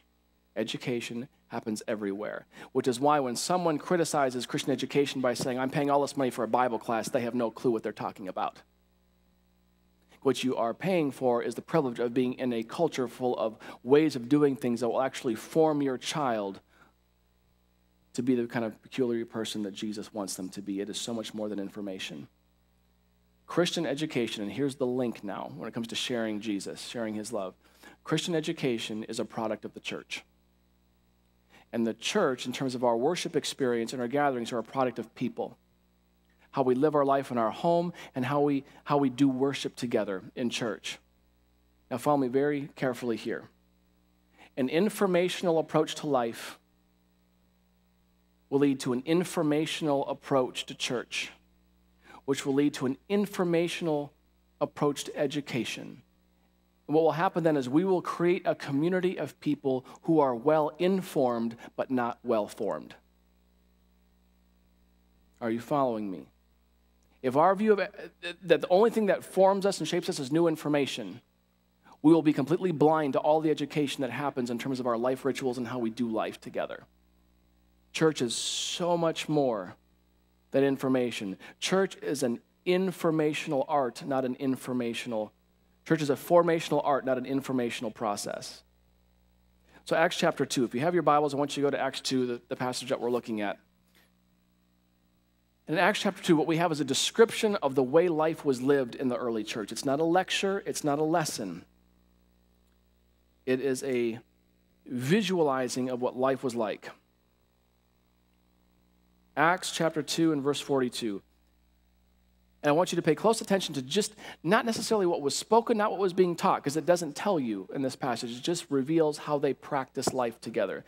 Education happens everywhere, which is why when someone criticizes Christian education by saying, I'm paying all this money for a Bible class, they have no clue what they're talking about. What you are paying for is the privilege of being in a culture full of ways of doing things that will actually form your child to be the kind of peculiar person that Jesus wants them to be. It is so much more than information. Christian education, and here's the link now when it comes to sharing Jesus, sharing his love. Christian education is a product of the church. And the church, in terms of our worship experience and our gatherings, are a product of people. How we live our life in our home and how we, how we do worship together in church. Now, follow me very carefully here. An informational approach to life will lead to an informational approach to church, which will lead to an informational approach to education. And what will happen then is we will create a community of people who are well informed but not well formed. Are you following me? If our view of uh, that the only thing that forms us and shapes us is new information, we will be completely blind to all the education that happens in terms of our life rituals and how we do life together. Church is so much more than information. Church is an informational art, not an informational. Church is a formational art, not an informational process. So, Acts chapter 2. If you have your Bibles, I want you to go to Acts 2, the, the passage that we're looking at. In Acts chapter 2, what we have is a description of the way life was lived in the early church. It's not a lecture, it's not a lesson. It is a visualizing of what life was like. Acts chapter 2 and verse 42. And I want you to pay close attention to just not necessarily what was spoken, not what was being taught, because it doesn't tell you in this passage. It just reveals how they practice life together.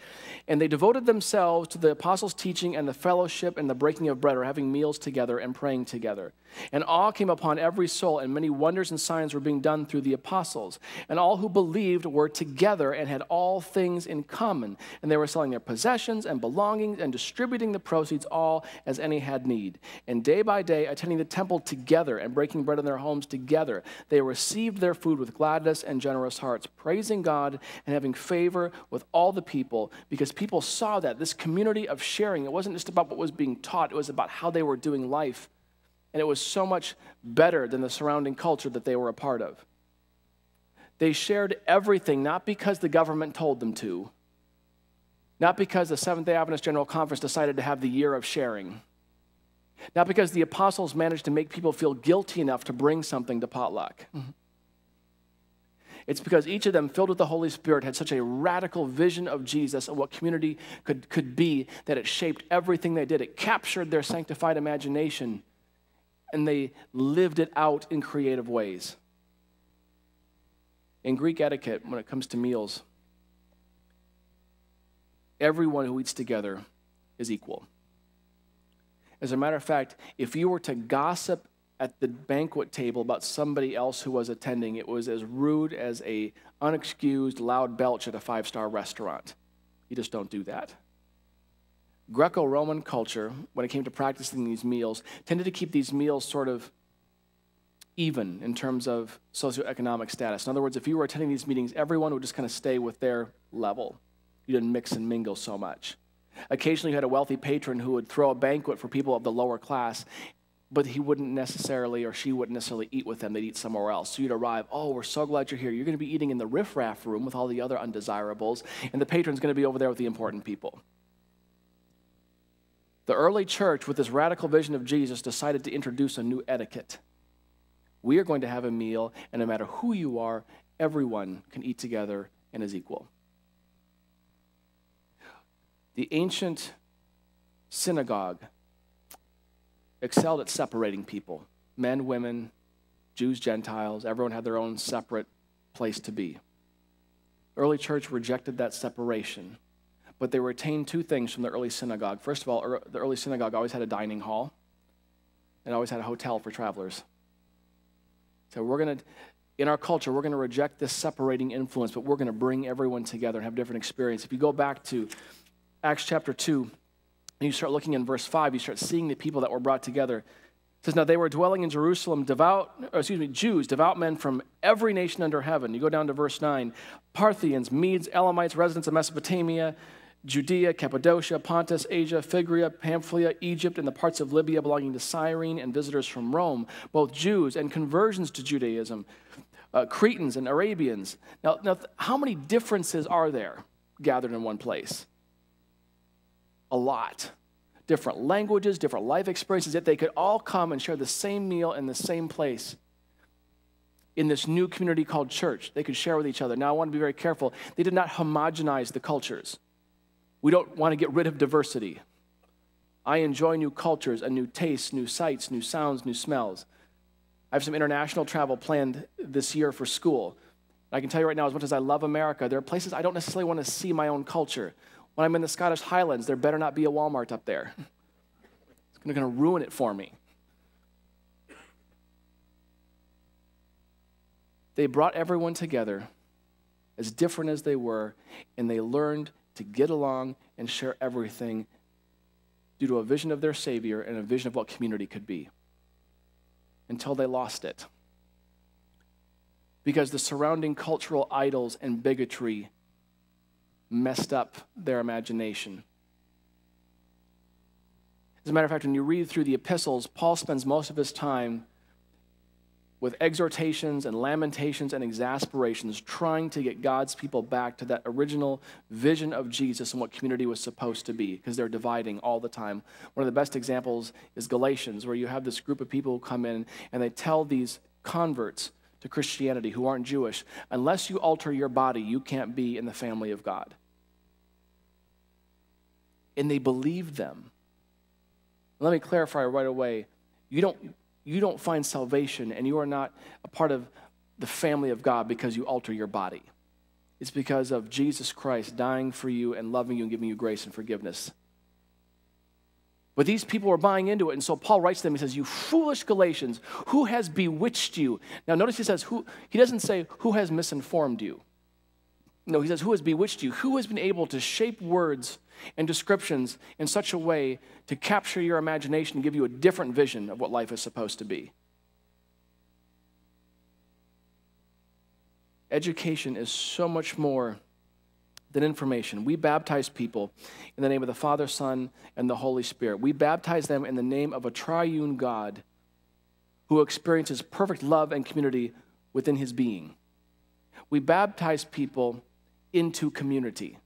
And they devoted themselves to the apostles' teaching and the fellowship and the breaking of bread, or having meals together and praying together. And awe came upon every soul, and many wonders and signs were being done through the apostles. And all who believed were together and had all things in common. And they were selling their possessions and belongings and distributing the proceeds all as any had need. And day by day, attending the temple together and breaking bread in their homes together, they received their food with gladness and generous hearts, praising God and having favor with all the people because people saw that this community of sharing, it wasn't just about what was being taught, it was about how they were doing life. And it was so much better than the surrounding culture that they were a part of. They shared everything, not because the government told them to, not because the Seventh day Adventist General Conference decided to have the year of sharing, not because the apostles managed to make people feel guilty enough to bring something to potluck. Mm-hmm. It's because each of them, filled with the Holy Spirit, had such a radical vision of Jesus and what community could, could be that it shaped everything they did. It captured their sanctified imagination and they lived it out in creative ways. In Greek etiquette, when it comes to meals, everyone who eats together is equal. As a matter of fact, if you were to gossip at the banquet table about somebody else who was attending, it was as rude as a unexcused loud belch at a five-star restaurant. You just don't do that. Greco Roman culture, when it came to practicing these meals, tended to keep these meals sort of even in terms of socioeconomic status. In other words, if you were attending these meetings, everyone would just kind of stay with their level. You didn't mix and mingle so much. Occasionally, you had a wealthy patron who would throw a banquet for people of the lower class, but he wouldn't necessarily, or she wouldn't necessarily eat with them. They'd eat somewhere else. So you'd arrive, oh, we're so glad you're here. You're going to be eating in the riffraff room with all the other undesirables, and the patron's going to be over there with the important people. The early church, with this radical vision of Jesus, decided to introduce a new etiquette. We are going to have a meal, and no matter who you are, everyone can eat together and is equal. The ancient synagogue excelled at separating people men, women, Jews, Gentiles, everyone had their own separate place to be. Early church rejected that separation but they retained two things from the early synagogue. First of all, er, the early synagogue always had a dining hall and always had a hotel for travelers. So we're going to, in our culture, we're going to reject this separating influence, but we're going to bring everyone together and have different experience. If you go back to Acts chapter 2, And you start looking in verse 5, you start seeing the people that were brought together. It says, Now they were dwelling in Jerusalem, devout, excuse me, Jews, devout men from every nation under heaven. You go down to verse 9 Parthians, Medes, Elamites, residents of Mesopotamia, Judea, Cappadocia, Pontus, Asia, Phrygia, Pamphylia, Egypt, and the parts of Libya belonging to Cyrene, and visitors from Rome, both Jews and conversions to Judaism, uh, Cretans and Arabians. Now, now, how many differences are there gathered in one place? A lot. Different languages, different life experiences, yet they could all come and share the same meal in the same place in this new community called church. They could share with each other. Now, I want to be very careful. They did not homogenize the cultures. We don't want to get rid of diversity. I enjoy new cultures and new tastes, new sights, new sounds, new smells. I have some international travel planned this year for school. I can tell you right now, as much as I love America, there are places I don't necessarily want to see my own culture. When I'm in the Scottish Highlands, there better not be a Walmart up there. It's going to ruin it for me. They brought everyone together, as different as they were, and they learned to get along and share everything due to a vision of their Savior and a vision of what community could be until they lost it. Because the surrounding cultural idols and bigotry messed up their imagination. As a matter of fact, when you read through the epistles, Paul spends most of his time with exhortations and lamentations and exasperations, trying to get God's people back to that original vision of Jesus and what community was supposed to be, because they're dividing all the time. One of the best examples is Galatians, where you have this group of people who come in and they tell these converts to Christianity who aren't Jewish, unless you alter your body, you can't be in the family of God. And they believed them. Let me clarify right away. You don't you don't find salvation and you are not a part of the family of God because you alter your body. It's because of Jesus Christ dying for you and loving you and giving you grace and forgiveness. But these people are buying into it. And so Paul writes to them, he says, You foolish Galatians, who has bewitched you? Now notice he says, who, he doesn't say, Who has misinformed you? No, he says, Who has bewitched you? Who has been able to shape words and descriptions in such a way to capture your imagination and give you a different vision of what life is supposed to be? Education is so much more than information. We baptize people in the name of the Father, Son, and the Holy Spirit. We baptize them in the name of a triune God who experiences perfect love and community within his being. We baptize people into community.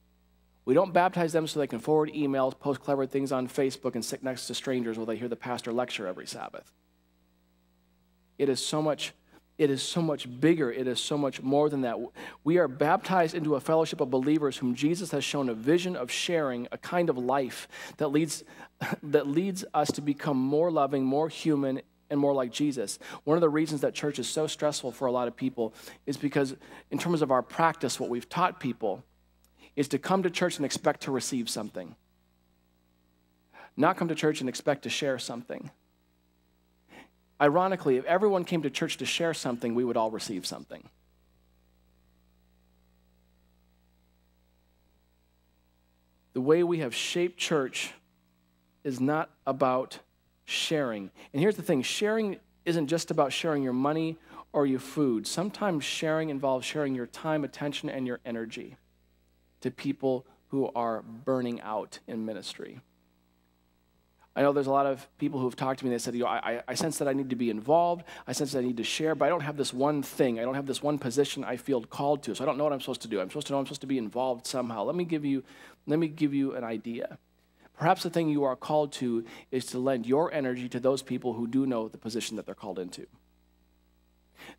We don't baptize them so they can forward emails, post clever things on Facebook, and sit next to strangers while they hear the pastor lecture every Sabbath. It is so much. It is so much bigger. It is so much more than that. We are baptized into a fellowship of believers whom Jesus has shown a vision of sharing, a kind of life that leads, that leads us to become more loving, more human, and more like Jesus. One of the reasons that church is so stressful for a lot of people is because, in terms of our practice, what we've taught people is to come to church and expect to receive something, not come to church and expect to share something. Ironically, if everyone came to church to share something, we would all receive something. The way we have shaped church is not about sharing. And here's the thing sharing isn't just about sharing your money or your food. Sometimes sharing involves sharing your time, attention, and your energy to people who are burning out in ministry. I know there's a lot of people who have talked to me and they said, you know, I, I sense that I need to be involved. I sense that I need to share, but I don't have this one thing. I don't have this one position I feel called to. So I don't know what I'm supposed to do. I'm supposed to know I'm supposed to be involved somehow. Let me give you, let me give you an idea. Perhaps the thing you are called to is to lend your energy to those people who do know the position that they're called into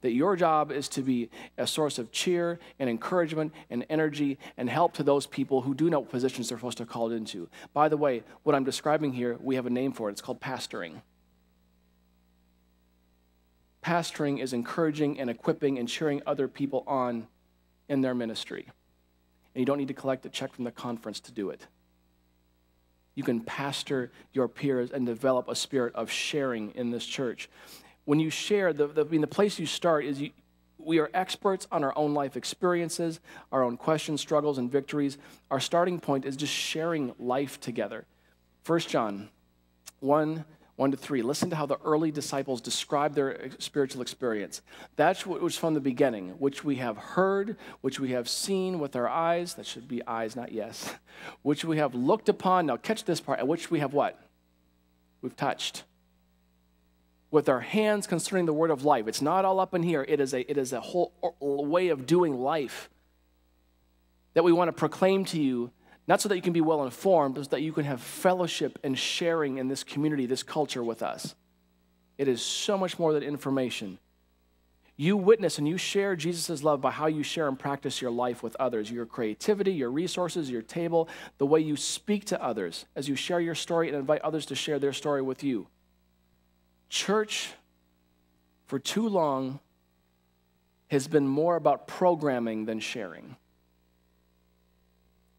that your job is to be a source of cheer and encouragement and energy and help to those people who do know what positions they're supposed to call into. By the way, what I'm describing here, we have a name for it. It's called pastoring. Pastoring is encouraging and equipping and cheering other people on in their ministry. And you don't need to collect a check from the conference to do it. You can pastor your peers and develop a spirit of sharing in this church when you share, the, the, I mean, the place you start is you, we are experts on our own life experiences, our own questions, struggles, and victories. Our starting point is just sharing life together. 1 John 1 1 to 3. Listen to how the early disciples describe their spiritual experience. That's what was from the beginning, which we have heard, which we have seen with our eyes. That should be eyes, not yes. Which we have looked upon. Now, catch this part. Which we have what? We've touched. With our hands concerning the word of life. It's not all up in here, it is a, it is a whole way of doing life that we want to proclaim to you not so that you can be well informed, but so that you can have fellowship and sharing in this community, this culture with us. It is so much more than information. You witness and you share Jesus' love by how you share and practice your life with others, your creativity, your resources, your table, the way you speak to others as you share your story and invite others to share their story with you. Church, for too long, has been more about programming than sharing.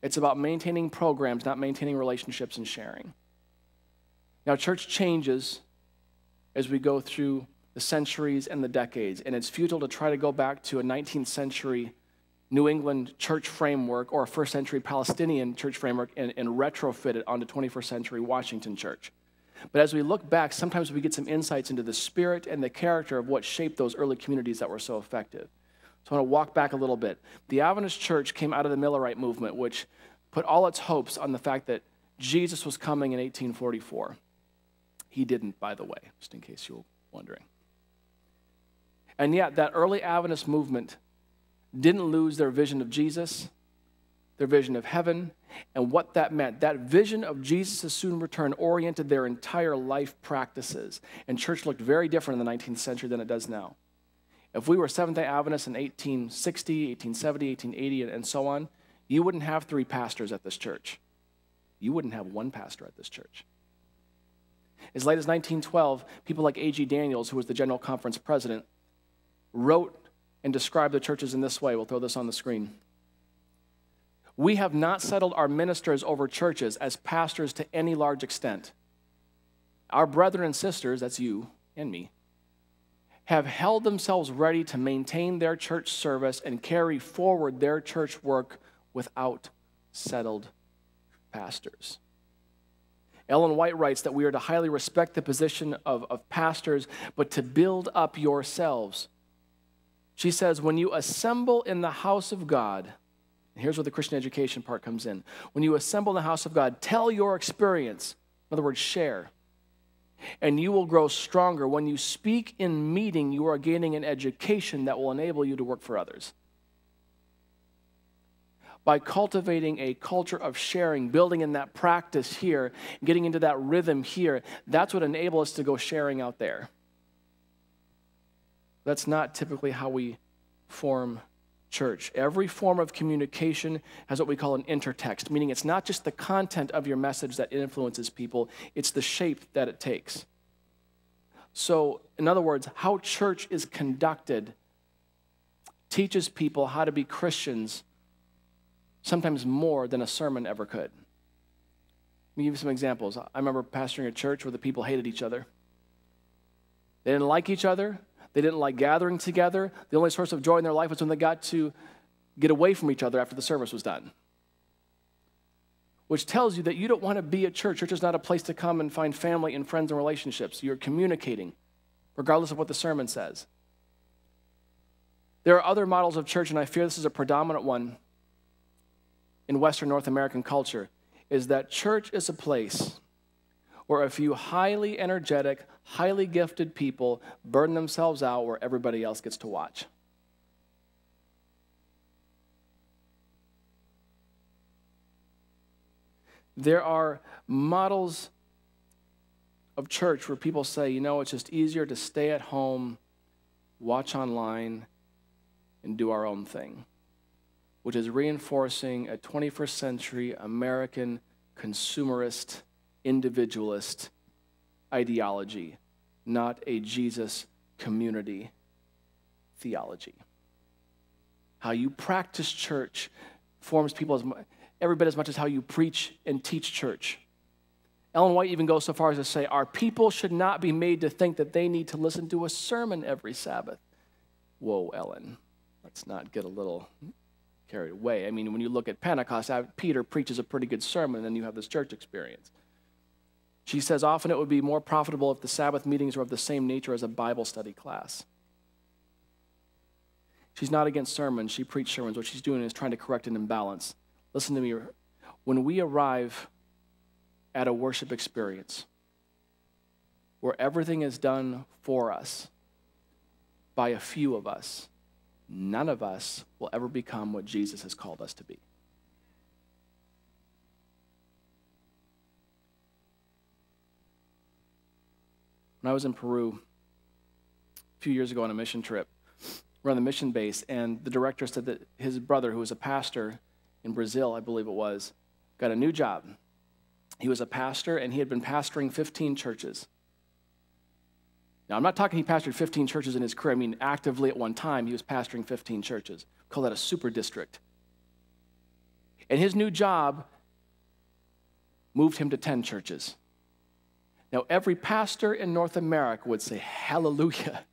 It's about maintaining programs, not maintaining relationships and sharing. Now, church changes as we go through the centuries and the decades, and it's futile to try to go back to a 19th century New England church framework or a first century Palestinian church framework and, and retrofit it onto 21st century Washington church. But as we look back, sometimes we get some insights into the spirit and the character of what shaped those early communities that were so effective. So I want to walk back a little bit. The Adventist church came out of the Millerite movement, which put all its hopes on the fact that Jesus was coming in 1844. He didn't, by the way, just in case you were wondering. And yet, that early Adventist movement didn't lose their vision of Jesus, their vision of heaven, and what that meant. That vision of Jesus' soon return oriented their entire life practices. And church looked very different in the 19th century than it does now. If we were Seventh day Adventists in 1860, 1870, 1880, and so on, you wouldn't have three pastors at this church. You wouldn't have one pastor at this church. As late as 1912, people like A.G. Daniells, who was the General Conference president, wrote and described the churches in this way. We'll throw this on the screen. We have not settled our ministers over churches as pastors to any large extent. Our brethren and sisters, that's you and me, have held themselves ready to maintain their church service and carry forward their church work without settled pastors. Ellen White writes that we are to highly respect the position of, of pastors, but to build up yourselves. She says, when you assemble in the house of God, here's where the Christian education part comes in. When you assemble in the house of God, tell your experience. In other words, share and you will grow stronger. When you speak in meeting, you are gaining an education that will enable you to work for others. By cultivating a culture of sharing, building in that practice here, getting into that rhythm here, that's what enables us to go sharing out there. That's not typically how we form church. Every form of communication has what we call an intertext, meaning it's not just the content of your message that influences people, it's the shape that it takes. So, in other words, how church is conducted teaches people how to be Christians sometimes more than a sermon ever could. Let me give you some examples. I remember pastoring a church where the people hated each other. They didn't like each other. They didn't like gathering together. The only source of joy in their life was when they got to get away from each other after the service was done. Which tells you that you don't want to be at church. Church is not a place to come and find family and friends and relationships. You're communicating, regardless of what the sermon says. There are other models of church, and I fear this is a predominant one in Western North American culture, is that church is a place where a few highly energetic, highly gifted people burn themselves out where everybody else gets to watch. There are models of church where people say, you know, it's just easier to stay at home, watch online, and do our own thing, which is reinforcing a 21st century American consumerist individualist ideology, not a Jesus community theology. How you practice church forms people as much, every bit as much as how you preach and teach church. Ellen White even goes so far as to say, Our people should not be made to think that they need to listen to a sermon every Sabbath. Whoa, Ellen, let's not get a little carried away. I mean, when you look at Pentecost, uh, Peter preaches a pretty good sermon, and then you have this church experience. She says often it would be more profitable if the Sabbath meetings were of the same nature as a Bible study class. She's not against sermons, she preached sermons. What she's doing is trying to correct an imbalance. Listen to me. When we arrive at a worship experience where everything is done for us by a few of us, none of us will ever become what Jesus has called us to be. When I was in Peru a few years ago on a mission trip, we're on the mission base, and the director said that his brother, who was a pastor in Brazil, I believe it was, got a new job. He was a pastor, and he had been pastoring 15 churches. Now, I'm not talking he pastored 15 churches in his career. I mean, actively at one time, he was pastoring 15 churches. We call that a super district. And his new job moved him to 10 churches. Now, every pastor in North America would say, Hallelujah.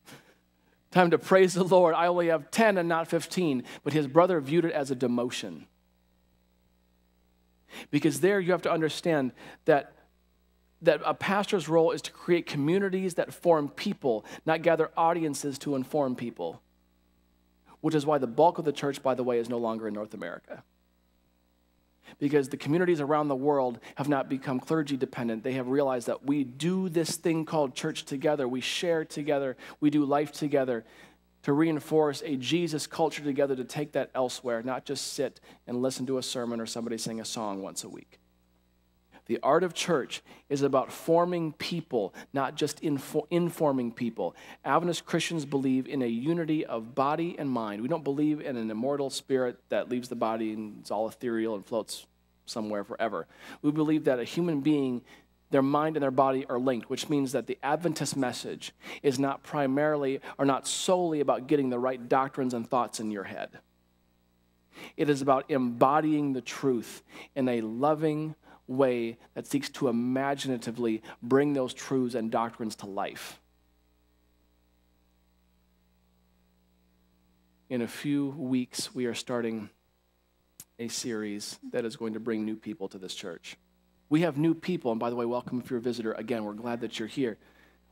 Time to praise the Lord. I only have 10 and not 15. But his brother viewed it as a demotion. Because there you have to understand that, that a pastor's role is to create communities that form people, not gather audiences to inform people. Which is why the bulk of the church, by the way, is no longer in North America because the communities around the world have not become clergy dependent. They have realized that we do this thing called church together, we share together, we do life together to reinforce a Jesus culture together to take that elsewhere, not just sit and listen to a sermon or somebody sing a song once a week. The art of church is about forming people, not just info- informing people. Adventist Christians believe in a unity of body and mind. We don't believe in an immortal spirit that leaves the body and is all ethereal and floats somewhere forever. We believe that a human being, their mind and their body are linked, which means that the Adventist message is not primarily or not solely about getting the right doctrines and thoughts in your head. It is about embodying the truth in a loving, way that seeks to imaginatively bring those truths and doctrines to life. In a few weeks, we are starting a series that is going to bring new people to this church. We have new people, and by the way, welcome if you're a visitor. Again, we're glad that you're here.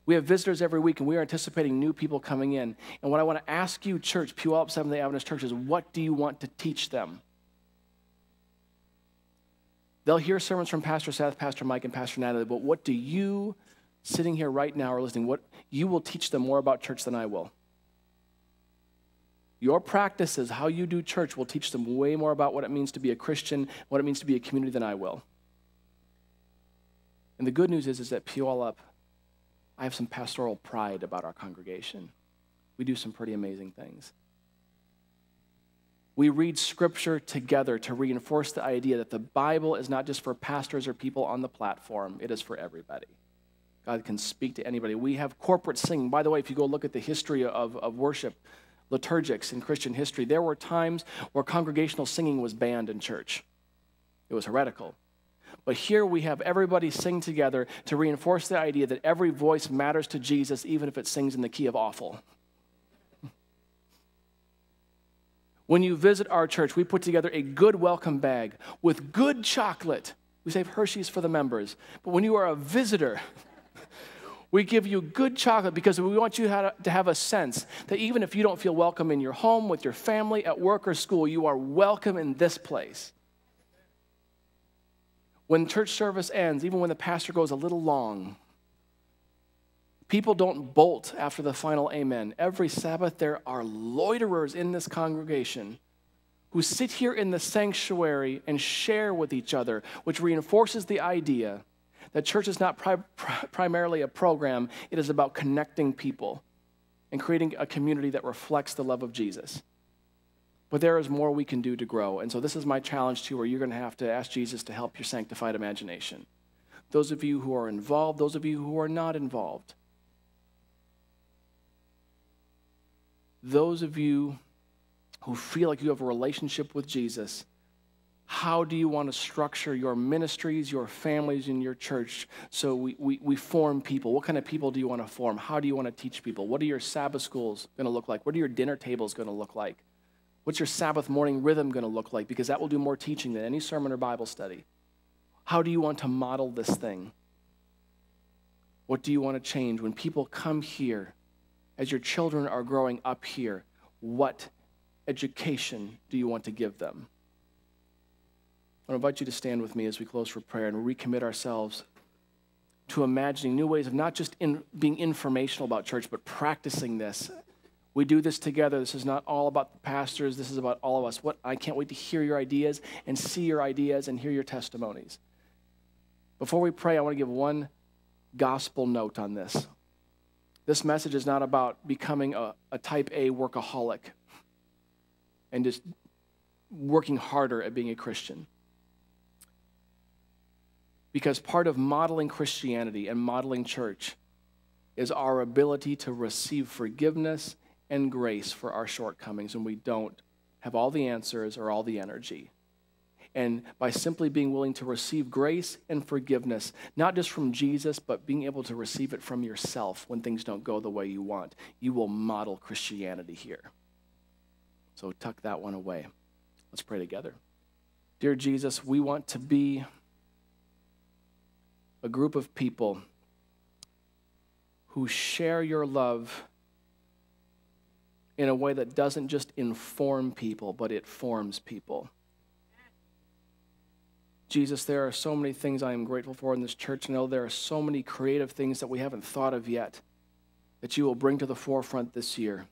We have visitors every week, and we are anticipating new people coming in. And what I want to ask you, church, Puyallup Seventh day Adventist Church, is what do you want to teach them? They'll hear sermons from Pastor Seth, Pastor Mike, and Pastor Natalie, but what do you, sitting here right now or listening, what you will teach them more about church than I will? Your practices, how you do church, will teach them way more about what it means to be a Christian, what it means to be a community than I will. And the good news is, is that Puyallup, I have some pastoral pride about our congregation. We do some pretty amazing things. We read scripture together to reinforce the idea that the Bible is not just for pastors or people on the platform, it is for everybody. God can speak to anybody. We have corporate singing. By the way, if you go look at the history of, of worship, liturgics in Christian history, there were times where congregational singing was banned in church. It was heretical. But here we have everybody sing together to reinforce the idea that every voice matters to Jesus, even if it sings in the key of awful. When you visit our church, we put together a good welcome bag with good chocolate. We save Hershey's for the members. But when you are a visitor, we give you good chocolate because we want you to have a sense that even if you don't feel welcome in your home, with your family, at work, or school, you are welcome in this place. When church service ends, even when the pastor goes a little long, People don't bolt after the final amen. Every Sabbath, there are loiterers in this congregation who sit here in the sanctuary and share with each other, which reinforces the idea that church is not pri- primarily a program, it is about connecting people and creating a community that reflects the love of Jesus. But there is more we can do to grow. And so, this is my challenge to you, where you're going to have to ask Jesus to help your sanctified imagination. Those of you who are involved, those of you who are not involved, those of you who feel like you have a relationship with Jesus, how do you want to structure your ministries, your families, and your church so we, we, we form people? What kind of people do you want to form? How do you want to teach people? What are your Sabbath schools going to look like? What are your dinner tables going to look like? What's your Sabbath morning rhythm going to look like? Because that will do more teaching than any sermon or Bible study. How do you want to model this thing? What do you want to change? When people come here, as your children are growing up here, what education do you want to give them? I want to invite you to stand with me as we close for prayer and recommit ourselves to imagining new ways of not just in being informational about church, but practicing this. We do this together. This is not all about the pastors. This is about all of us. What I can't wait to hear your ideas and see your ideas and hear your testimonies. Before we pray, I want to give one gospel note on this. This message is not about becoming a, a type A workaholic and just working harder at being a Christian. Because part of modeling Christianity and modeling church is our ability to receive forgiveness and grace for our shortcomings when we don't have all the answers or all the energy. And by simply being willing to receive grace and forgiveness, not just from Jesus, but being able to receive it from yourself when things don't go the way you want, you will model Christianity here. So tuck that one away. Let's pray together. Dear Jesus, we want to be a group of people who share your love in a way that doesn't just inform people, but it forms people. Jesus, there are so many things I am grateful for in this church. I know there are so many creative things that we haven't thought of yet that you will bring to the forefront this year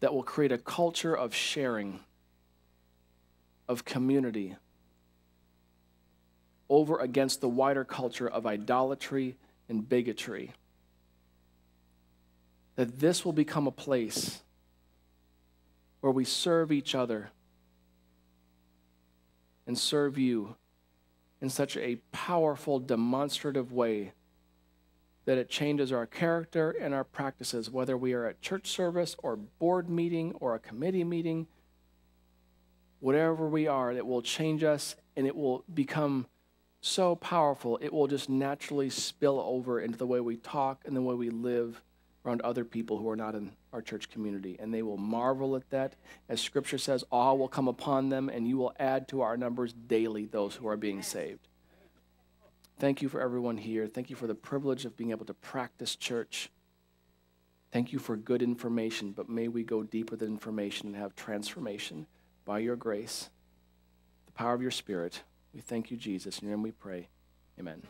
that will create a culture of sharing, of community, over against the wider culture of idolatry and bigotry. That this will become a place where we serve each other and serve you in such a powerful, demonstrative way that it changes our character and our practices, whether we are at church service or board meeting or a committee meeting, whatever we are, it will change us and it will become so powerful, it will just naturally spill over into the way we talk and the way we live around other people who are not in our church community, and they will marvel at that. As scripture says, awe will come upon them, and you will add to our numbers daily those who are being saved. Thank you for everyone here. Thank you for the privilege of being able to practice church. Thank you for good information, but may we go deeper than information and have transformation by your grace, the power of your spirit. We thank you, Jesus. In your name we pray. Amen.